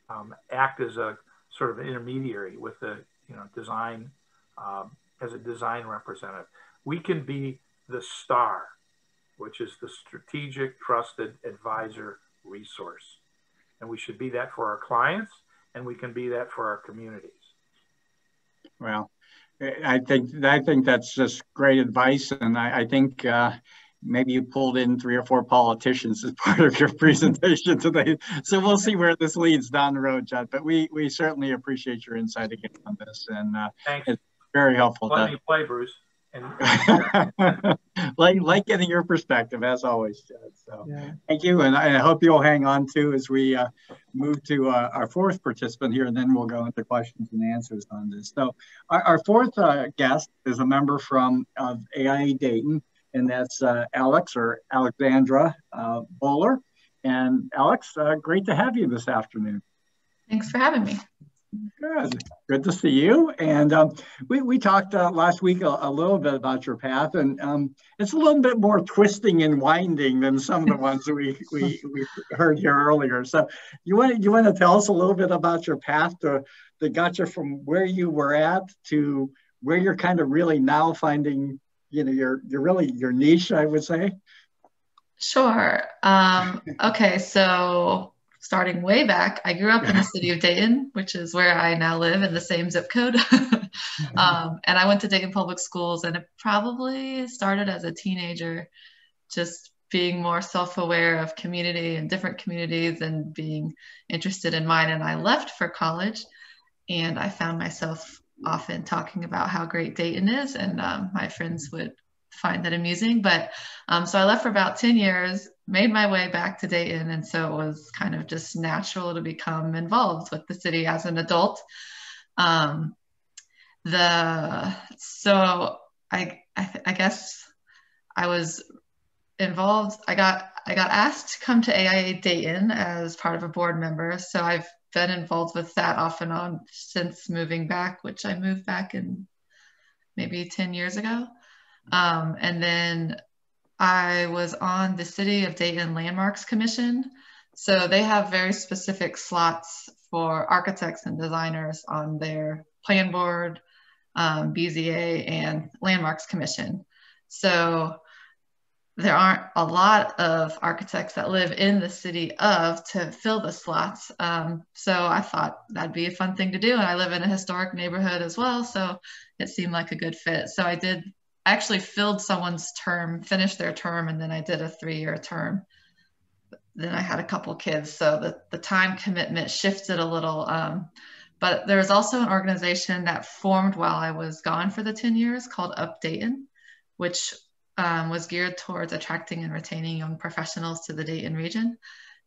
um, act as a sort of intermediary with the you know design um, as a design representative. We can be the star, which is the strategic trusted advisor resource. And we should be that for our clients and we can be that for our communities. Well, I think I think that's just great advice, and I, I think uh, maybe you pulled in three or four politicians as part of your presentation today. So we'll see where this leads down the road, Judd. But we we certainly appreciate your insight again on this, and uh, it's very helpful. Let to, me play, Bruce. like like getting your perspective as always, Judd. So yeah. thank you, and I hope you'll hang on too as we uh, move to uh, our fourth participant here, and then we'll go into questions and answers on this. So our, our fourth uh, guest is a member from AIA Dayton, and that's uh, Alex or Alexandra uh, Bowler. And Alex, uh, great to have you this afternoon. Thanks for having me. Good. Good to see you. And um, we, we talked uh, last week a, a, little bit about your path, and um, it's a little bit more twisting and winding than some of the ones we, we, we heard here earlier. So you want, you want to tell us a little bit about your path to, that got you from where you were at to where you're kind of really now finding, you know, your, your really your niche, I would say? Sure. Um, okay, so starting way back, I grew up in the city of Dayton, which is where I now live in the same zip code. um, and I went to Dayton Public Schools, and it probably started as a teenager, just being more self aware of community and different communities and being interested in mine. And I left for college, and I found myself often talking about how great Dayton is, and um, my friends would find that amusing. But um, so I left for about 10 years, made my way back to Dayton. And so it was kind of just natural to become involved with the city as an adult. Um, the so I I, I guess I was involved. I got I got asked to come to AIA Dayton as part of a board member. So I've been involved with that off and on since moving back, which I moved back in maybe 10 years ago. Um, and then I was on the City of Dayton Landmarks Commission. So they have very specific slots for architects and designers on their plan board, um, BZA, and Landmarks Commission. So there aren't a lot of architects that live in the city of to fill the slots. Um, so I thought that'd be a fun thing to do. And I live in a historic neighborhood as well. So it seemed like a good fit. So I did I actually filled someone's term, finished their term, and then I did a three year term. Then I had a couple kids, so the, the time commitment shifted a little. Um, but there was also an organization that formed while I was gone for the 10 years called Up Dayton, which um, was geared towards attracting and retaining young professionals to the Dayton region.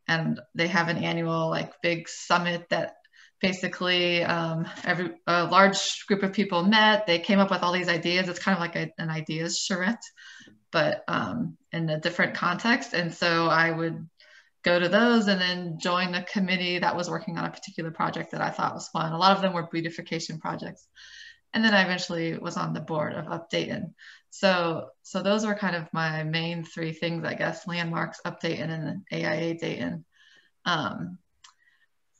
And they have an annual, like, big summit that basically um, every a large group of people met. They came up with all these ideas. It's kind of like a, an ideas charrette but um, in a different context. And so i would go to those and then join the committee that was working on a particular project that i thought was fun. A lot of them were beautification projects. And then i eventually was on the board of Up Dayton so so those were kind of my main three things i guess landmarks Up Dayton and then aia dayton. Um,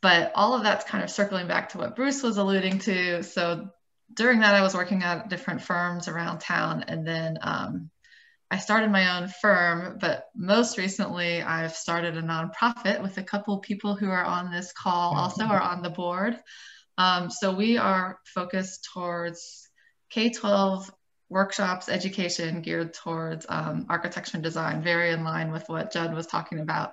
but all of that's kind of circling back to what Bruce was alluding to. So during that, I was working at different firms around town. And then um, I started my own firm. But most recently, I've started a nonprofit with a couple people who are on this call also are on the board. Um, so we are focused towards K 12 workshops, education geared towards um, architecture and design, very in line with what Judd was talking about.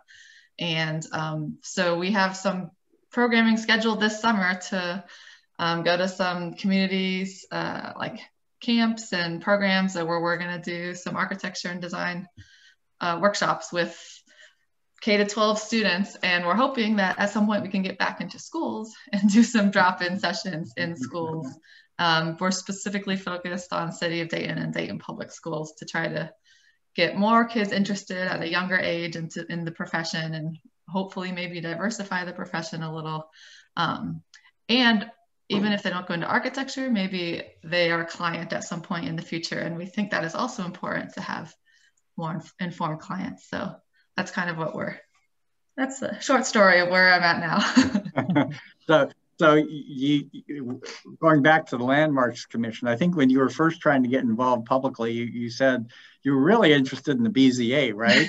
And um, so we have some programming scheduled this summer to um, go to some communities uh, like camps and programs where we're going to do some architecture and design uh, workshops with K to 12 students. And we're hoping that at some point we can get back into schools and do some drop in sessions in schools. Um, we're specifically focused on City of Dayton and Dayton Public Schools to try to get more kids interested at a younger age into in the profession and hopefully maybe diversify the profession a little. Um, and even if they don't go into architecture, maybe they are a client at some point in the future. And we think that is also important to have more informed clients. So that's kind of what we're, that's a short story of where I'm at now. so, so you, you, going back to the Landmarks Commission, I think when you were first trying to get involved publicly, you, you said you were really interested in the BZA, right?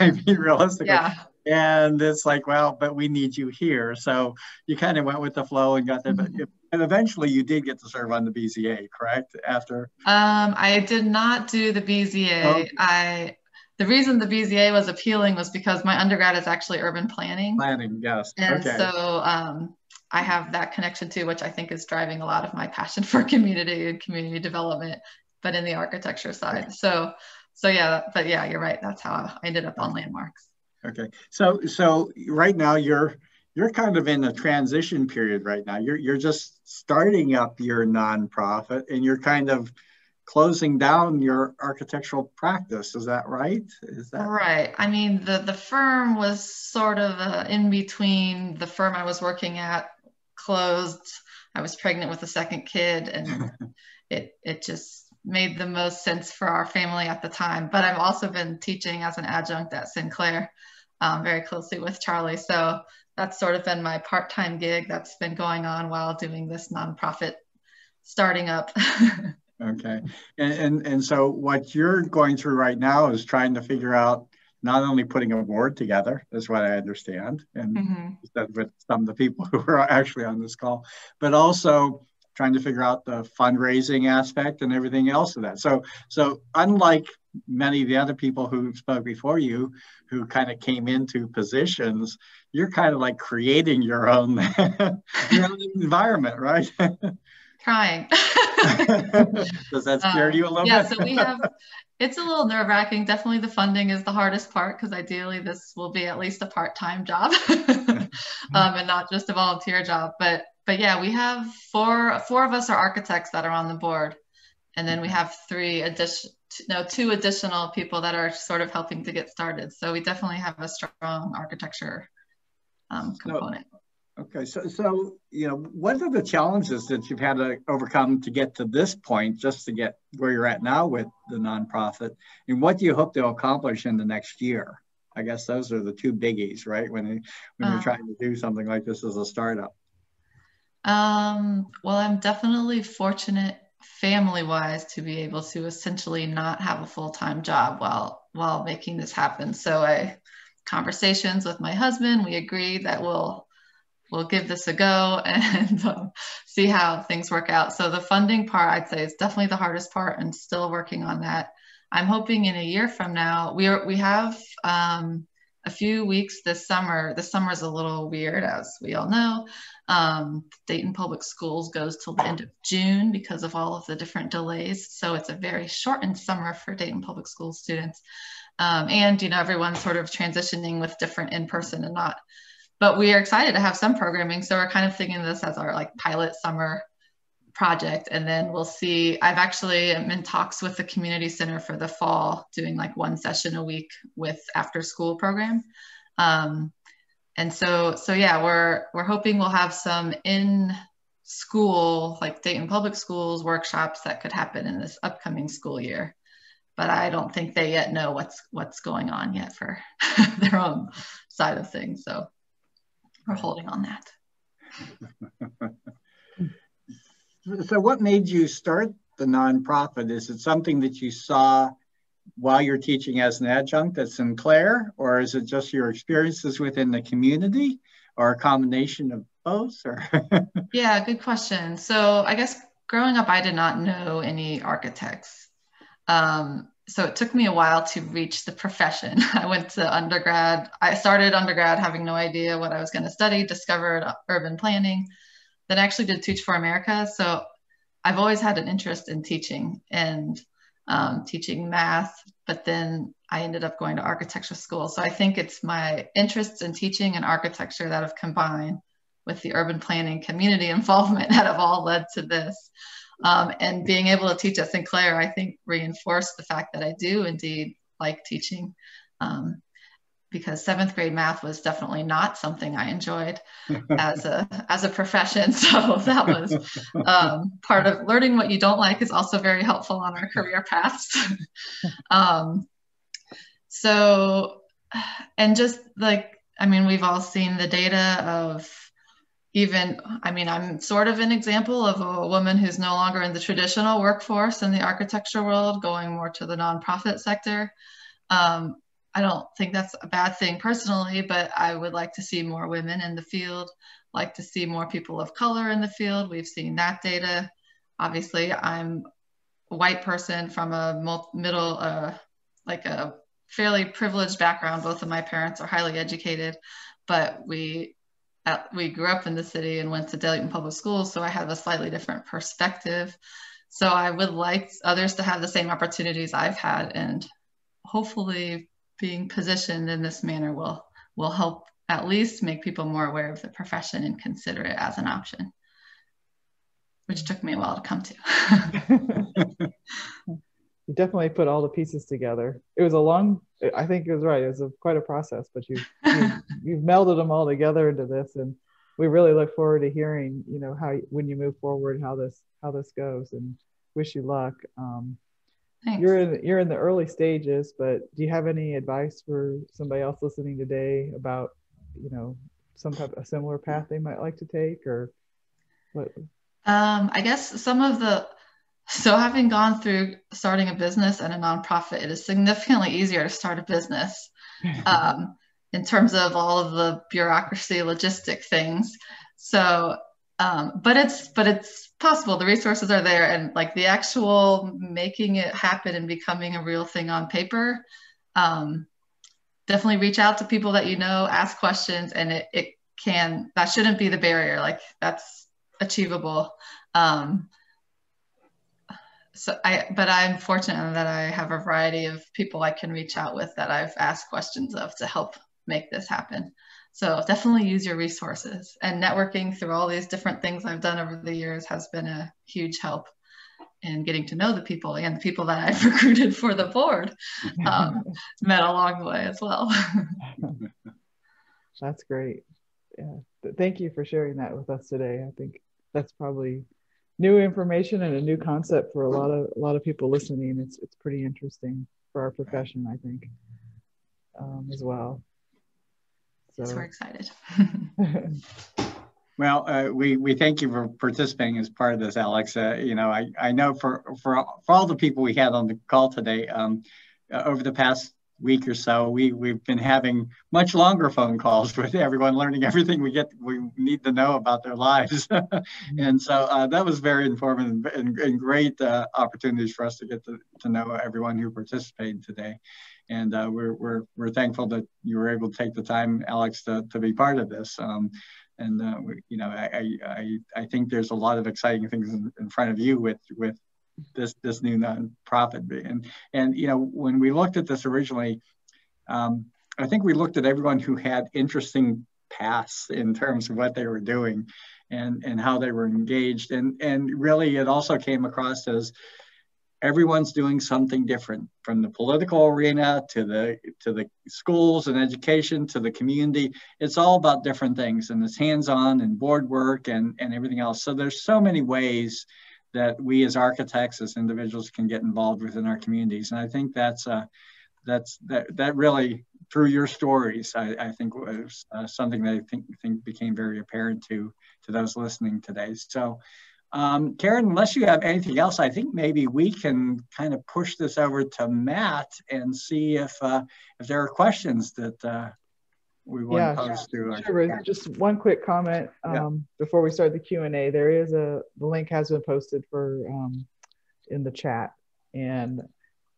I mean, realistically. Yeah and it's like well but we need you here. So you kind of went with the flow and got there but mm-hmm. and eventually you did get to serve on the bza correct after? Um i did not do the bza oh. i the reason the bza was appealing was because my undergrad is actually urban planning. Planning yes and okay. so um i have that connection too which i think is driving a lot of my passion for community and community development but in the architecture side. So so yeah but yeah you're right. That's how i ended up on landmarks Okay, so so right now you're you're kind of in a transition period right now. You're you're just starting up your nonprofit, and you're kind of closing down your architectural practice. Is that right? Is that right? I mean, the the firm was sort of uh, in between. The firm I was working at closed. I was pregnant with a second kid, and it it just made the most sense for our family at the time. But I've also been teaching as an adjunct at Sinclair um, very closely with Charlie. So that's sort of been my part-time gig that's been going on while doing this nonprofit starting up. okay. And, and, and so what you're going through right now is trying to figure out not only putting a board together, is what I understand, and mm-hmm. with some of the people who are actually on this call, but also trying to figure out the fundraising aspect and everything else of that. So, so unlike many of the other people who spoke before you, who kind of came into positions, you're kind of like creating your own, your own environment, right? Trying. Does that scare um, you a little yeah, bit? Yeah, so we have. It's a little nerve wracking. Definitely, the funding is the hardest part because ideally this will be at least a part time job, um, and not just a volunteer job. But but yeah, we have four four of us are architects that are on the board, and then we have three addition no two additional people that are sort of helping to get started. So we definitely have a strong architecture um, component. So, okay, so so you know, what are the challenges that you've had to overcome to get to this point, just to get where you're at now with the nonprofit, and what do you hope to accomplish in the next year? I guess those are the two biggies, right? When when uh, you're trying to do something like this as a startup. Um, well, I'm definitely fortunate family wise to be able to essentially not have a full-time job while while making this happen. So I conversations with my husband, we agreed that we'll we'll give this a go and um, see how things work out. So the funding part, I'd say, is definitely the hardest part, and still working on that. I'm hoping in a year from now, we are we have um, a few weeks this summer. The summer is a little weird, as we all know. Um, Dayton Public Schools goes till the end of June because of all of the different delays. So it's a very shortened summer for Dayton Public School students. Um, and, you know, everyone's sort of transitioning with different in-person and not. But we are excited to have some programming. So we're kind of thinking this as our like pilot summer project and then we'll see. I've actually am in talks with the community center for the fall doing like one session a week with after school program. Um, and so so yeah we're we're hoping we'll have some in school like dayton public schools workshops that could happen in this upcoming school year. But i don't think they yet know what's what's going on yet for their own side of things so we're holding on that so what made you start the nonprofit is it something that you saw while you're teaching as an adjunct at Sinclair, or is it just your experiences within the community, or a combination of both? Or yeah, good question. So I guess growing up, I did not know any architects. Um, so it took me a while to reach the profession. I went to undergrad. I started undergrad having no idea what I was going to study. Discovered urban planning. Then actually did Teach for America. So I've always had an interest in teaching and um, teaching math, but then I ended up going to architecture school. So I think it's my interests in teaching and architecture that have combined with the urban planning community involvement that have all led to this. Um, and being able to teach at Sinclair, I think reinforced the fact that I do indeed like teaching. Um, because seventh grade math was definitely not something I enjoyed as a as a profession. So that was um, part of learning what you don't like is also very helpful on our career paths. um, so, and just like I mean, we've all seen the data of even I mean, I'm sort of an example of a woman who's no longer in the traditional workforce in the architecture world, going more to the nonprofit sector. Um, I don't think that's a bad thing personally, but I would like to see more women in the field, like to see more people of color in the field. We've seen that data. Obviously, I'm a white person from a middle, uh, like a fairly privileged background. Both of my parents are highly educated, but we at, we grew up in the city and went to Dayton Public Schools, so I have a slightly different perspective. So I would like others to have the same opportunities I've had, and hopefully being positioned in this manner will will help at least make people more aware of the profession and consider it as an option which took me a while to come to. You definitely put all the pieces together. It was a long i think it was right it was a, quite a process but you, you you've melded them all together into this and we really look forward to hearing you know how when you move forward how this how this goes and wish you luck um, Thanks. You're in you're in the early stages, but do you have any advice for somebody else listening today about, you know, some type of a similar path they might like to take or what? Um, I guess some of the so having gone through starting a business and a nonprofit, it is significantly easier to start a business um, in terms of all of the bureaucracy, logistic things. So um, but it's but it's possible. The resources are there and like the actual making it happen and becoming a real thing on paper um, definitely reach out to people that you know ask questions and it, it can that shouldn't be the barrier. Like that's achievable. Um, so i but i'm fortunate that i have a variety of people i can reach out with that i've asked questions of to help make this happen so definitely use your resources and networking through all these different things I've done over the years has been a huge help in getting to know the people and the people that I've recruited for the board um, met along the way as well. that's great. Yeah. Thank you for sharing that with us today. I think that's probably new information and a new concept for a lot of a lot of people listening. It's it's pretty interesting for our profession, I think, um, as well. So, so we're excited. well, uh, we we thank you for participating as part of this, Alex. Uh, you know, I I know for for for all the people we had on the call today, um, uh, over the past week or so, we we've been having much longer phone calls with everyone, learning everything we get we need to know about their lives, and so uh, that was very informative and, and great uh, opportunities for us to get to, to know everyone who participated today and uh, we're, we're, we're thankful that you were able to take the time, Alex, to, to be part of this. Um, and uh, you know, I, I, I think there's a lot of exciting things in, in front of you with with this this new nonprofit. And and you know, when we looked at this originally, um, I think we looked at everyone who had interesting paths in terms of what they were doing and and how they were engaged. And and really, it also came across as everyone's doing something different from the political arena to the to the schools and education to the community. It's all about different things and it's hands-on and board work and and everything else. So there's so many ways that we as architects as individuals can get involved within our communities and i think that's uh that's that that really through your stories i, I think was uh, something that i think think became very apparent to to those listening today. So um, Karen, unless you have anything else, I think maybe we can kind of push this over to Matt and see if uh, if there are questions that uh, we want yeah, to pose to. Sure. Just one quick comment um, yeah. before we start the Q and A. There is a the link has been posted for um, in the chat, and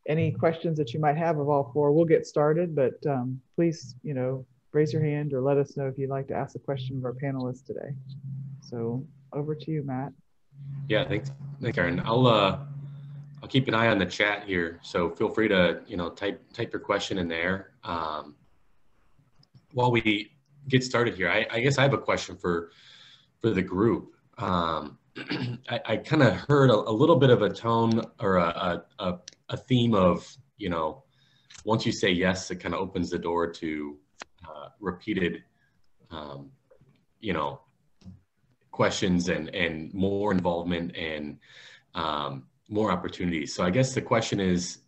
any questions that you might have of all four, we'll get started. But um, please, you know, raise your hand or let us know if you'd like to ask a question of our panelists today. So over to you, Matt. Yeah, thanks, thanks, Aaron. I'll uh, I'll keep an eye on the chat here, so feel free to you know type type your question in there. Um, while we get started here, I, I guess I have a question for for the group. Um, I, I kind of heard a, a, little bit of a tone or a, a, a, theme of, you know, once you say yes, it kind of opens the door to uh, repeated, um, you know, questions and, and more involvement and um, more opportunities. So I guess the question is,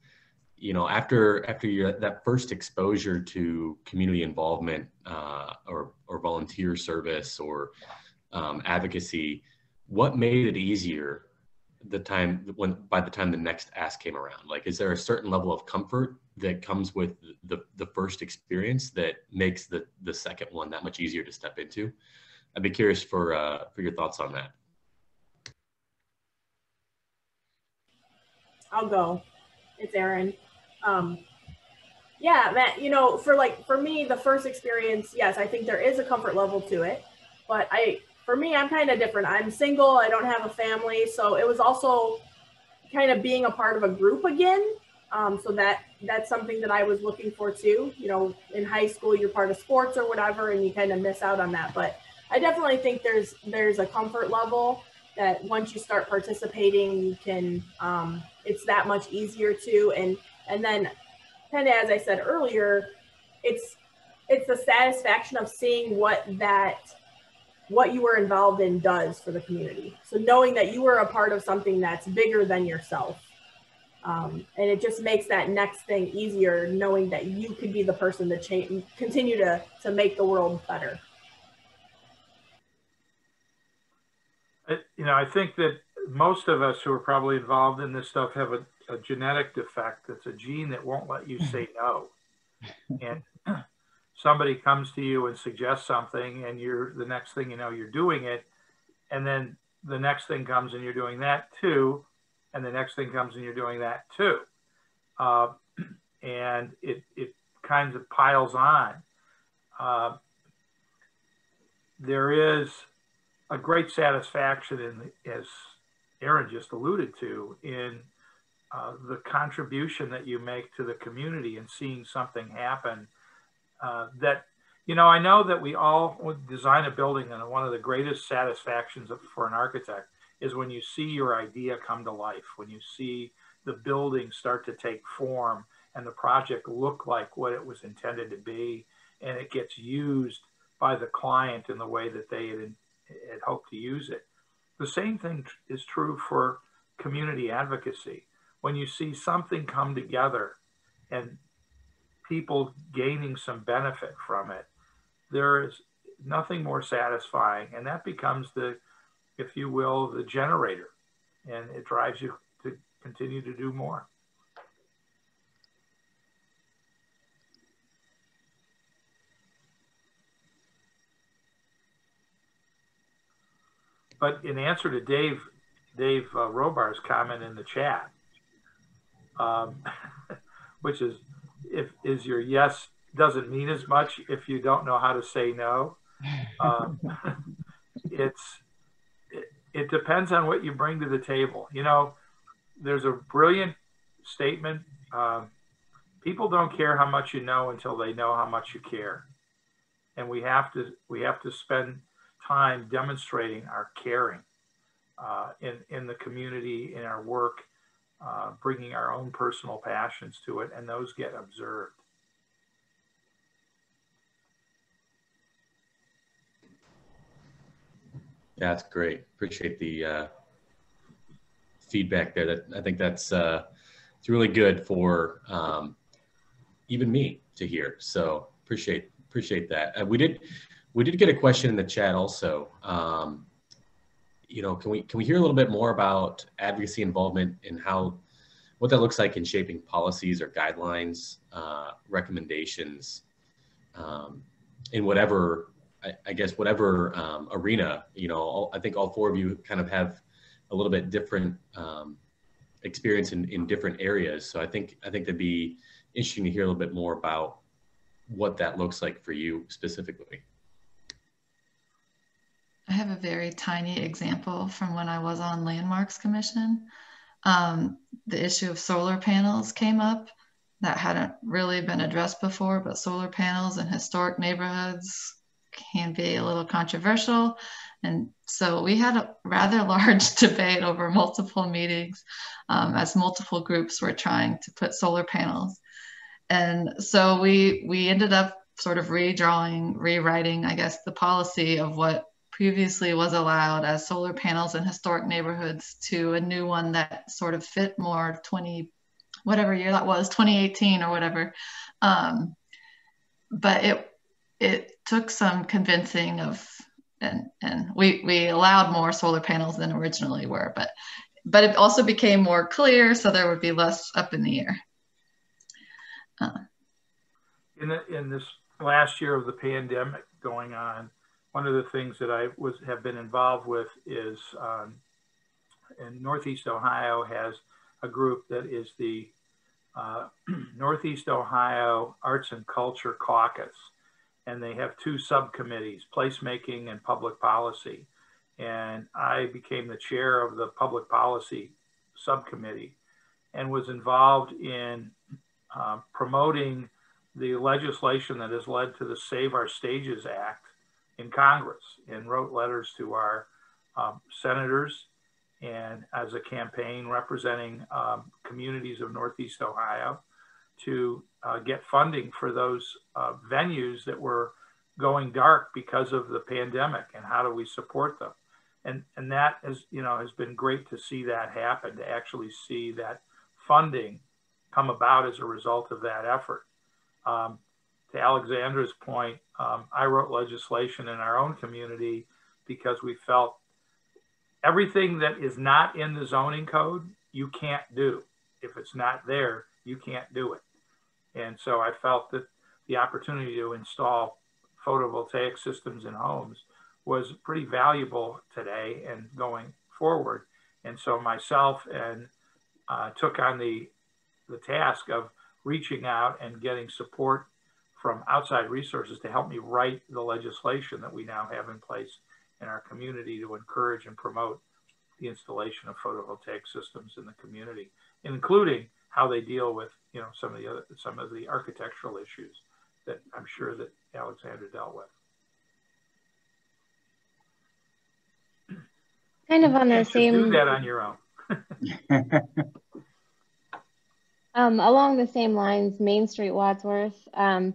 you know, after after your that first exposure to community involvement uh, or or volunteer service or um, advocacy, what made it easier the time when by the time the next ask came around? Like, is there a certain level of comfort that comes with the the first experience that makes the the second one that much easier to step into? I'd be curious for uh, for your thoughts on that. I'll go. It's Aaron. Um, yeah, Matt. You know, for like for me, the first experience, yes, I think there is a comfort level to it, but I for me, I'm kind of different. I'm single. I don't have a family, so it was also kind of being a part of a group again. Um, so that that's something that I was looking for too. You know, in high school, you're part of sports or whatever, and you kind of miss out on that. But I definitely think there's there's a comfort level that once you start participating, you can. Um, it's that much easier to, and and then kind of as I said earlier, it's it's the satisfaction of seeing what that what you were involved in does for the community. So knowing that you were a part of something that's bigger than yourself. Um, and it just makes that next thing easier knowing that you could be the person to change continue to to make the world better I, you know i think that most of us who are probably involved in this stuff have a, a genetic defect. That's a gene that won't let you say no. And somebody comes to you and suggests something and you're the next thing you know you're doing it. And then the next thing comes and you're doing that too. And the next thing comes and you're doing that too. Uh, and it, it kind of piles on. Uh, there is a great satisfaction in as aaron just alluded to in uh, the contribution that you make to the community and seeing something happen uh, that you know i know that we all design a building and one of the greatest satisfactions of, for an architect is when you see your idea come to life when you see the building start to take form and the project look like what it was intended to be and it gets used by the client in the way that they had, had hoped to use it the same thing is true for community advocacy when you see something come together and people gaining some benefit from it, there is nothing more satisfying. And that becomes the, if you will, the generator. And it drives you to continue to do more. But in answer to Dave, Dave uh, Robar's comment in the chat, um, which is if is your yes doesn't mean as much if you don't know how to say no. Um, it's it, it depends on what you bring to the table. You know, there's a brilliant statement. Um, people don't care how much you know until they know how much you care, and we have to we have to spend time demonstrating our caring uh, in in the community in our work uh, bringing our own personal passions to it, and those get observed. Yeah, that's great. Appreciate the uh, feedback there. That I think that's uh, it's really good for um, even me to hear. So appreciate appreciate that. Uh, we did we did get a question in the chat also. Um, you know, can we can we hear a little bit more about advocacy involvement and how what that looks like in shaping policies or guidelines, uh, recommendations, um, in whatever I, I guess whatever um, arena. You know, all, I think all four of you kind of have a little bit different um, experience in, in different areas. So I think I think that'd be interesting to hear a little bit more about what that looks like for you specifically. I have a very tiny example from when I was on Landmarks Commission. Um, the issue of solar panels came up that hadn't really been addressed before, but solar panels in historic neighborhoods can be a little controversial. And so we had a rather large debate over multiple meetings um, as multiple groups were trying to put solar panels. And so we, we ended up sort of redrawing, rewriting, I guess, the policy of what previously was allowed as solar panels in historic neighborhoods to a new one that sort of fit more 20, whatever year that was, 2018 or whatever. Um, but it, it took some convincing of and and we we allowed more solar panels than originally were but but it also became more clear so there would be less up in the air uh, in the, in this last year of the pandemic going on one of the things that i was have been involved with is um, in northeast ohio has a group that is the uh, northeast ohio arts and culture caucus and they have two subcommittees, placemaking and public policy. And I became the chair of the public policy subcommittee and was involved in uh, promoting the legislation that has led to the Save Our Stages Act in Congress and wrote letters to our um, senators and as a campaign representing um, communities of Northeast Ohio to uh, get funding for those uh, venues that were going dark because of the pandemic and how do we support them? And and that has, you know has been great to see that happen to actually see that funding come about as a result of that effort. Um, to alexandra's point um, i wrote legislation in our own community because we felt everything that is not in the zoning code you can't do if it's not there you can't do it and so I felt that the opportunity to install photovoltaic systems in homes was pretty valuable today and going forward. And so myself and uh, took on the, the task of reaching out and getting support from outside resources to help me write the legislation that we now have in place in our community to encourage and promote the installation of photovoltaic systems in the community, including how they deal with you know some of the other some of the architectural issues that I'm sure that Alexandra dealt with. Kind of on the same. Do that on your own. um, along the same lines, Main Street Wadsworth um,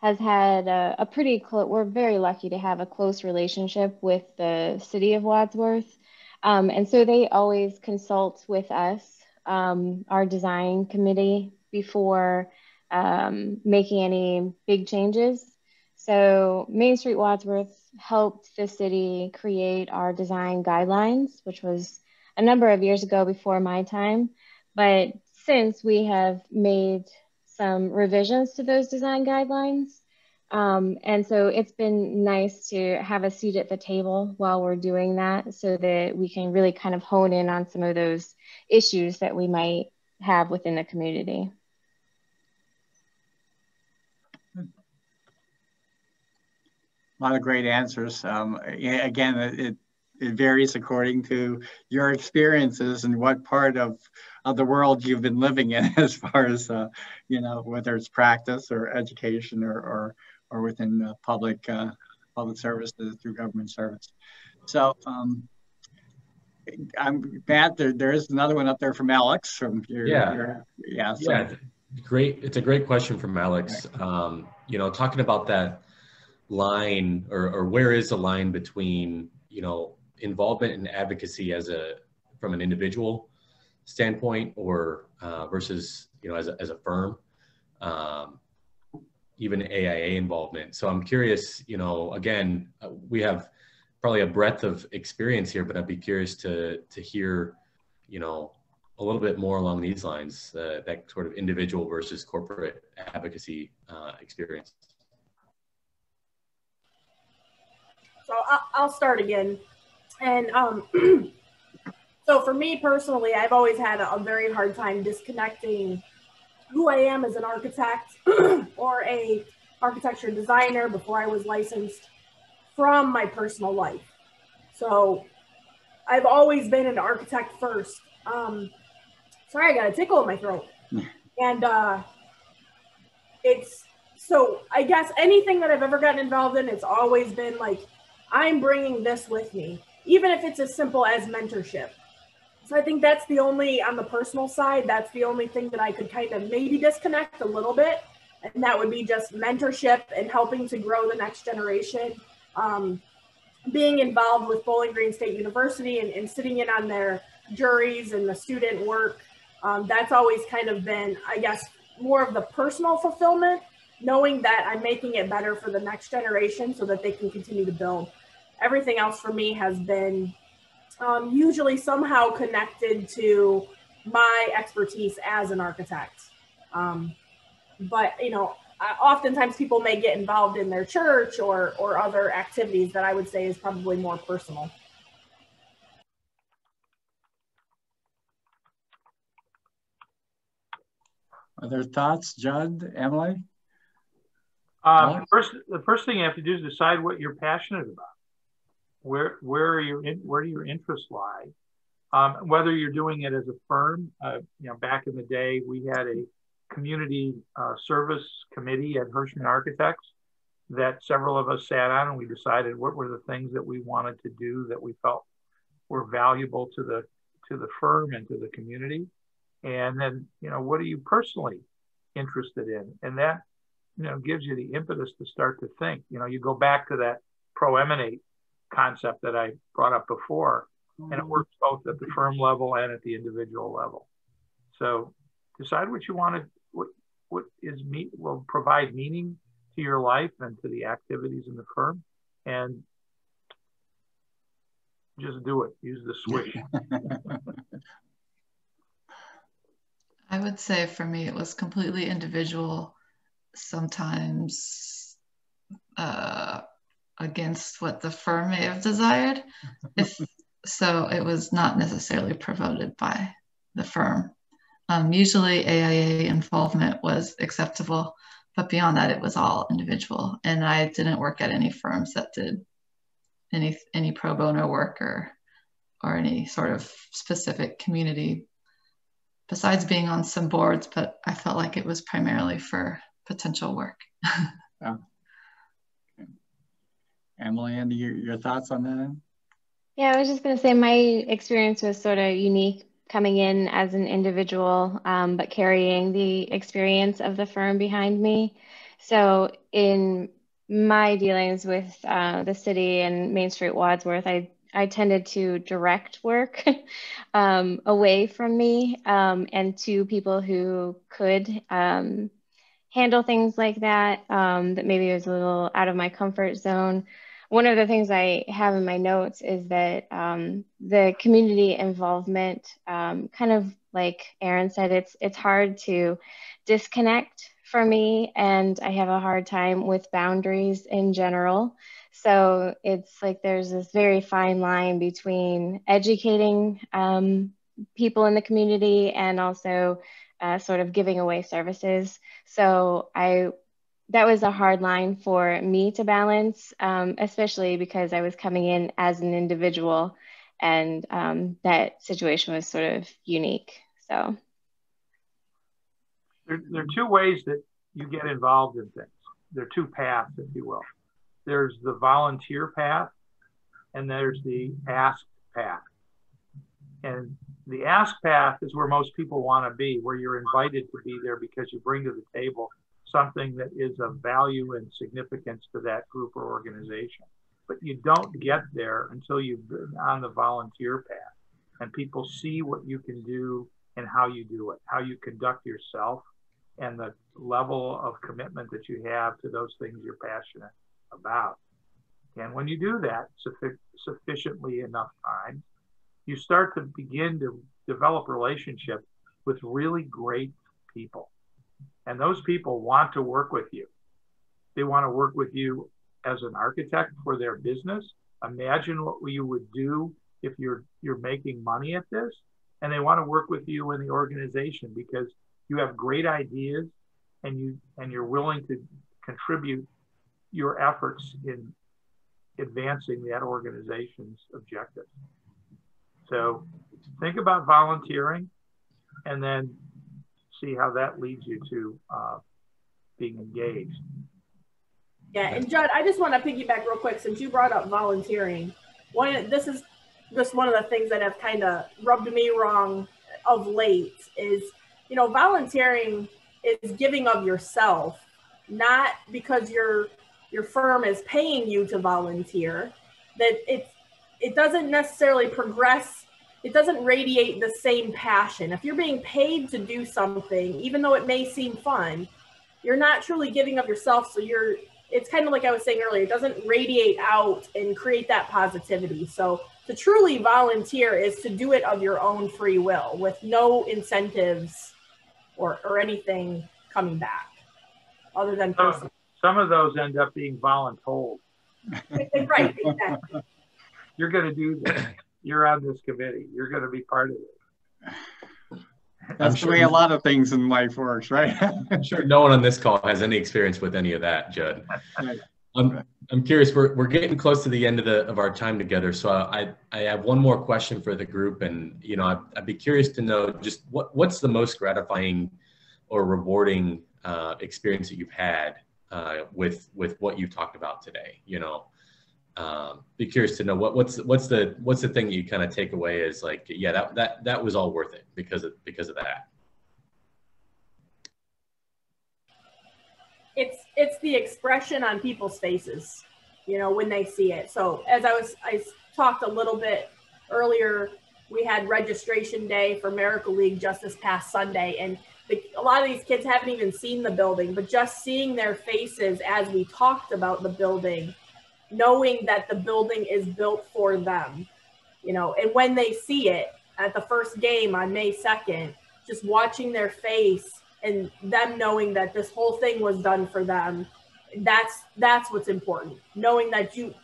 has had a, a pretty close. We're very lucky to have a close relationship with the city of Wadsworth, um, and so they always consult with us um, our design committee before um, making any big changes. So Main Street Wadsworth helped the city create our design guidelines, which was a number of years ago before my time. But since we have made some revisions to those design guidelines, um, and so it's been nice to have a seat at the table while we're doing that so that we can really kind of hone in on some of those issues that we might have within the community. A lot of great answers. Um, again, it, it varies according to your experiences and what part of, of the world you've been living in as far as, uh, you know, whether it's practice or education or, or or within uh, public uh, public services through government service. So um, I'm Matt. There, there is another one up there from Alex. From your, yeah, your, yeah, so. yeah. Great. It's a great question from Alex. Um, you know, talking about that line or, or where is the line between you know involvement and advocacy as a from an individual standpoint or uh, versus you know as a, as a firm um, even AIA involvement. So I'm curious, you know, again, we have probably a breadth of experience here, but I'd be curious to to hear, you know, a little bit more along these lines, uh, that sort of individual versus corporate advocacy uh, experience. So I'll start again. And um, so for me personally, I've always had a, a very hard time disconnecting who I am as an architect or a architecture designer before I was licensed from my personal life. So I've always been an architect first. Um, sorry, I got a tickle in my throat. and uh, it's so I guess anything that I've ever gotten involved in, it's always been like, I'm bringing this with me, even if it's as simple as mentorship. So I think that's the only, on the personal side, that's the only thing that I could kind of maybe disconnect a little bit. And that would be just mentorship and helping to grow the next generation. Um, being involved with Bowling Green State University and, and, sitting in on their juries and the student work, um, that's always kind of been, I guess, more of the personal fulfillment, knowing that I'm making it better for the next generation so that they can continue to build. Everything else for me has been um, usually somehow connected to my expertise as an architect. Um, but you know, oftentimes people may get involved in their church or or other activities that I would say is probably more personal. Other thoughts, Judd, Emily? Um, first, the first thing you have to do is decide what you're passionate about where where are your where do your interests lie? Um, whether you're doing it as a firm, uh, you know, back in the day, we had a community uh, service committee at Hirschman Architects that several of us sat on, and we decided what were the things that we wanted to do that we felt were valuable to the to the firm and to the community, and then you know, what are you personally interested in, and that you know gives you the impetus to start to think. You know, you go back to that pro-emanate concept that I brought up before, and it mm-hmm. works both at the firm level and at the individual level. So decide what you want to, what what is me will provide meaning to your life and to the activities in the firm, and just do it. Use the switch. I would say for me, it was completely individual. Sometimes uh, against what the firm may have desired. If so, it was not necessarily promoted by the firm. Um, usually, AIA involvement was acceptable, but beyond that, it was all individual. And I didn't work at any firms that did any any pro bono work or or any sort of specific community. Besides being on some boards, but I felt like it was primarily for potential work. yeah. Emily, and your, your thoughts on that? Yeah, I was just going to say my experience was sort of unique coming in as an individual, um, but carrying the experience of the firm behind me. So, in my dealings with uh, the city and Main Street Wadsworth, I I tended to direct work um, away from me um, and to people who could um, handle things like that, um, that maybe was a little out of my comfort zone one of the things I have in my notes is that um, the community involvement, um, kind of like Aaron said, it's it's hard to disconnect for me, and I have a hard time with boundaries in general. So it's like there's this very fine line between educating um, people in the community and also uh, sort of giving away services. So I that was a hard line for me to balance, um, especially because I was coming in as an individual and um, that situation was sort of unique. So there, there, are two ways that you get involved in things. There are two paths, if you will. There's the volunteer path and there's the ask path. And the ask path is where most people want to be, where you're invited to be there because you bring to the table something that is of value and significance to that group or organization. But you don't get there until you've been on the volunteer path and people see what you can do and how you do it, how you conduct yourself, and the level of commitment that you have to those things you're passionate about. And when you do that suffi- sufficiently enough time, you start to begin to develop relationships with really great people. And those people want to work with you. They want to work with you as an architect for their business. Imagine what you would do if you're you're making money at this. And they want to work with you in the organization because you have great ideas and you and you're willing to contribute your efforts in advancing that organization's objectives. So think about volunteering and then see how that leads you to uh, being engaged. Yeah, and Judd, I just want to piggyback real quick since you brought up volunteering. One, this is just one of the things that have kind of rubbed me wrong of late is, you know, volunteering is giving of yourself, not because your your firm is paying you to volunteer. That it it doesn't necessarily progress. It doesn't radiate the same passion. If you're being paid to do something, even though it may seem fun, you're not truly giving of yourself. So you're it's kind of like I was saying earlier, it doesn't radiate out and create that positivity. So to truly volunteer is to do it of your own free will with no incentives or, or anything coming back other than some, some of those end up being voluntold. right, exactly. You're going to do this. You're on this committee. You're going to be part of it. That's I'm the way a lot of things in life works, right? I'm sure no one on this call has any experience with any of that, Judd. I'm, I'm curious. We're, we're getting close to the end of the of our time together, so I I have one more question for the group, and you know I'd, I'd be curious to know just what what's the most gratifying or rewarding uh, experience that you've had uh, with with what you've talked about today. You know, um, be curious to know what what's what's the what's the thing you kind of take away is like yeah that that that was all worth it because of because of that. It's it's the expression on people's faces you know when they see it. So as i was i talked a little bit earlier we had registration day for miracle league just this past sunday and the, a lot of these kids haven't even seen the building but just seeing their faces as we talked about the building knowing that the building is built for them, you know, and when they see it at the first game on May 2nd, just watching their face and them knowing that this whole thing was done for them, that's that's what's important. Knowing that you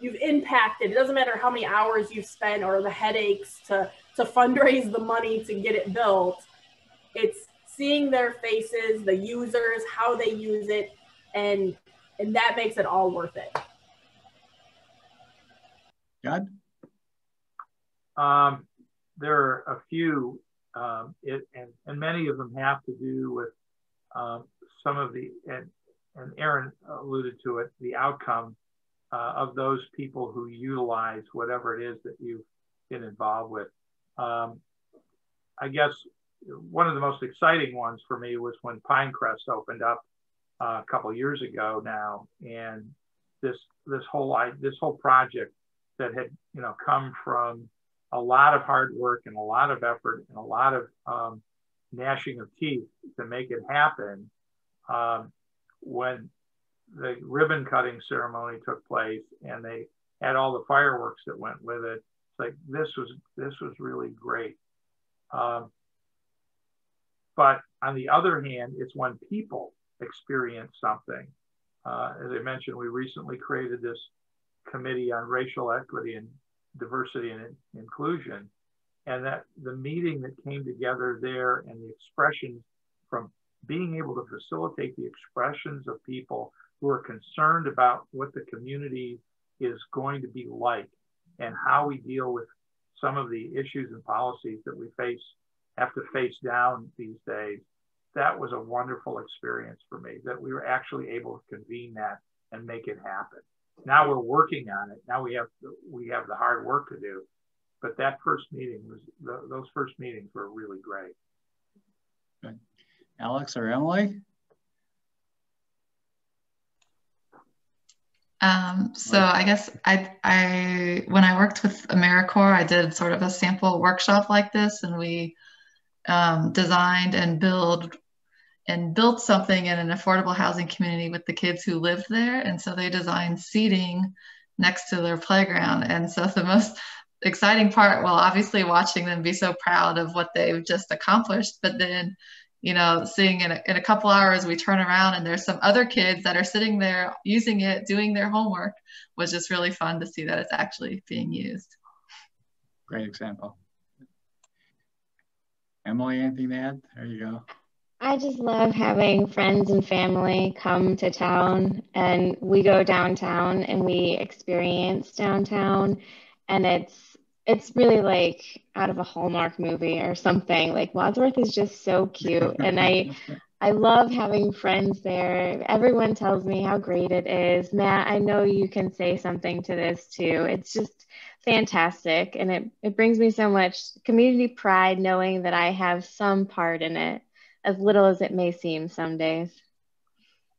you've impacted, it doesn't matter how many hours you've spent or the headaches to to fundraise the money to get it built. It's seeing their faces, the users, how they use it, and and that makes it all worth it. Judd? Um, there are a few, um, it, and, and many of them have to do with um, some of the, and, and Aaron alluded to it, the outcome uh, of those people who utilize whatever it is that you've been involved with. Um, I guess one of the most exciting ones for me was when Pinecrest opened up uh, a couple years ago now, and this this whole I, this whole project that had you know come from a lot of hard work and a lot of effort and a lot of um, gnashing of teeth to make it happen. Um, when the ribbon cutting ceremony took place and they had all the fireworks that went with it, it's like this was this was really great. Um, but on the other hand, it's when people experience something. Uh, as I mentioned, we recently created this Committee on Racial Equity and Diversity and Inclusion. And that the meeting that came together there and the expressions from being able to facilitate the expressions of people who are concerned about what the community is going to be like and how we deal with some of the issues and policies that we face have to face down these days that was a wonderful experience for me that we were actually able to convene that and make it happen now we're working on it. Now we have we have the hard work to do. But that first meeting was the, those first meetings were really great. Good. Alex or Emily? Um, so I guess I, I, when I worked with AmeriCorps, I did sort of a sample workshop like this, and we um, designed and build and built something in an affordable housing community with the kids who lived there. And so they designed seating next to their playground. And so the most exciting part, well, obviously watching them be so proud of what they've just accomplished, but then, you know, seeing in a, in a couple hours, we turn around and there's some other kids that are sitting there using it, doing their homework was just really fun to see that it's actually being used. Great example. Emily, anything to add? There you go. I just love having friends and family come to town and we go downtown and we experience downtown and it's it's really like out of a Hallmark movie or something. Like Wadsworth is just so cute and I I love having friends there. Everyone tells me how great it is. Matt, I know you can say something to this too. It's just fantastic and it, it brings me so much community pride knowing that I have some part in it as little as it may seem some days.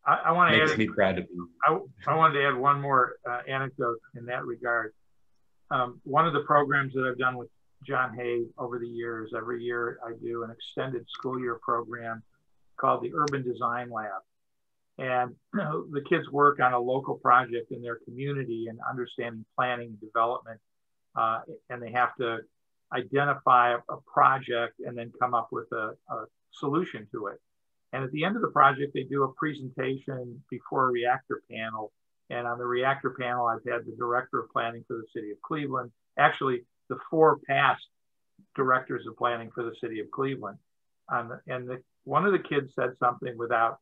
I, I want to Makes add, me proud of you. I, I wanted to add one more uh, anecdote in that regard. Um, one of the programs that I've done with John Hay over the years, every year I do an extended school year program called the Urban Design Lab. And the kids work on a local project in their community and understanding planning and development. Uh, and they have to identify a, a, project and then come up with a, a solution to it. And at the end of the project, they do a presentation before a reactor panel. And on the reactor panel, I've had the director of planning for the city of Cleveland, actually the four past directors of planning for the city of Cleveland. Um, and the, one of the kids said something without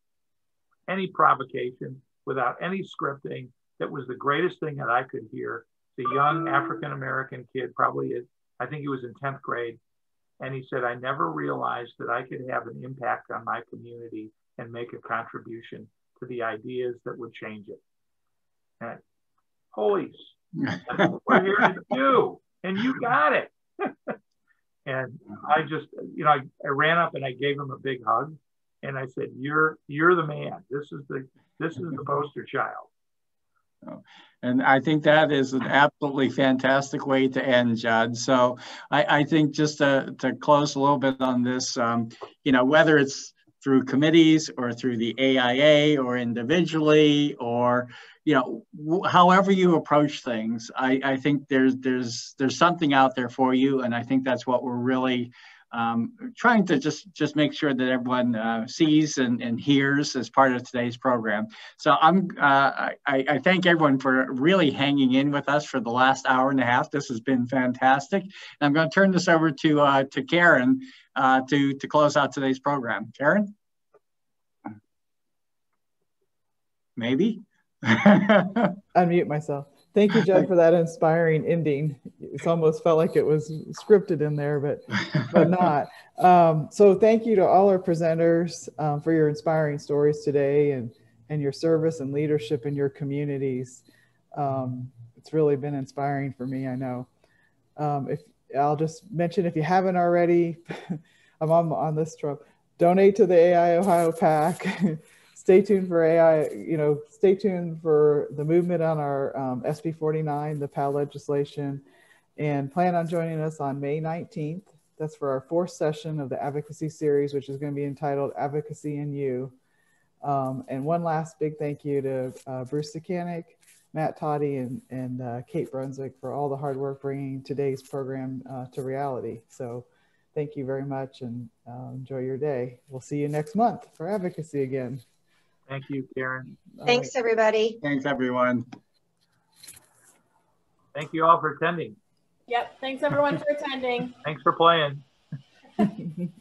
any provocation, without any scripting, that was the greatest thing that I could hear. The young African American kid, probably, I think he was in 10th grade, and he said, I never realized that I could have an impact on my community and make a contribution to the ideas that would change it. And what we're here to do. And you got it. and I just, you know, I, I ran up and I gave him a big hug and I said, "You're you're the man. This is the this is the poster child." And I think that is an absolutely fantastic way to end, Judd. So I, I think just to, to close a little bit on this, um, you know, whether it's through committees or through the AIA or individually or you know however you approach things I, I think there's there's there's something out there for you and I think that's what we're really um, trying to just just make sure that everyone uh, sees and, and hears as part of today's program. So I'm uh, I, I, thank everyone for really hanging in with us for the last hour and a half. This has been fantastic. And I'm going to turn this over to uh, to Karen uh, to to close out today's program. Karen, maybe. Unmute myself. Thank you, Judd, for that inspiring ending. It's almost felt like it was scripted in there, but but not. Um, so thank you to all our presenters um, for your inspiring stories today and and your service and leadership in your communities. Um, it's really been inspiring for me. I know. Um, if I'll just mention, if you haven't already, I'm on on this trip, Donate to the AIA Ohio PAC. stay tuned for AI, you know, stay tuned for the movement on our um, SB 49, the PAL legislation, and plan on joining us on May 19th. That's for our fourth session of the advocacy series, which is going to be entitled Advocacy in You. Um, and one last big thank you to uh, Bruce Sakanik, Matt Toddy, and, and uh, Kate Brunswick for all the hard work bringing today's program uh, to reality. So thank you very much and uh, enjoy your day. We'll see you next month for advocacy again. Thank you, Karen. Thanks, everybody. Thanks, everyone. Thank you all for attending. Yep. Thanks, everyone, for attending. Thanks for playing.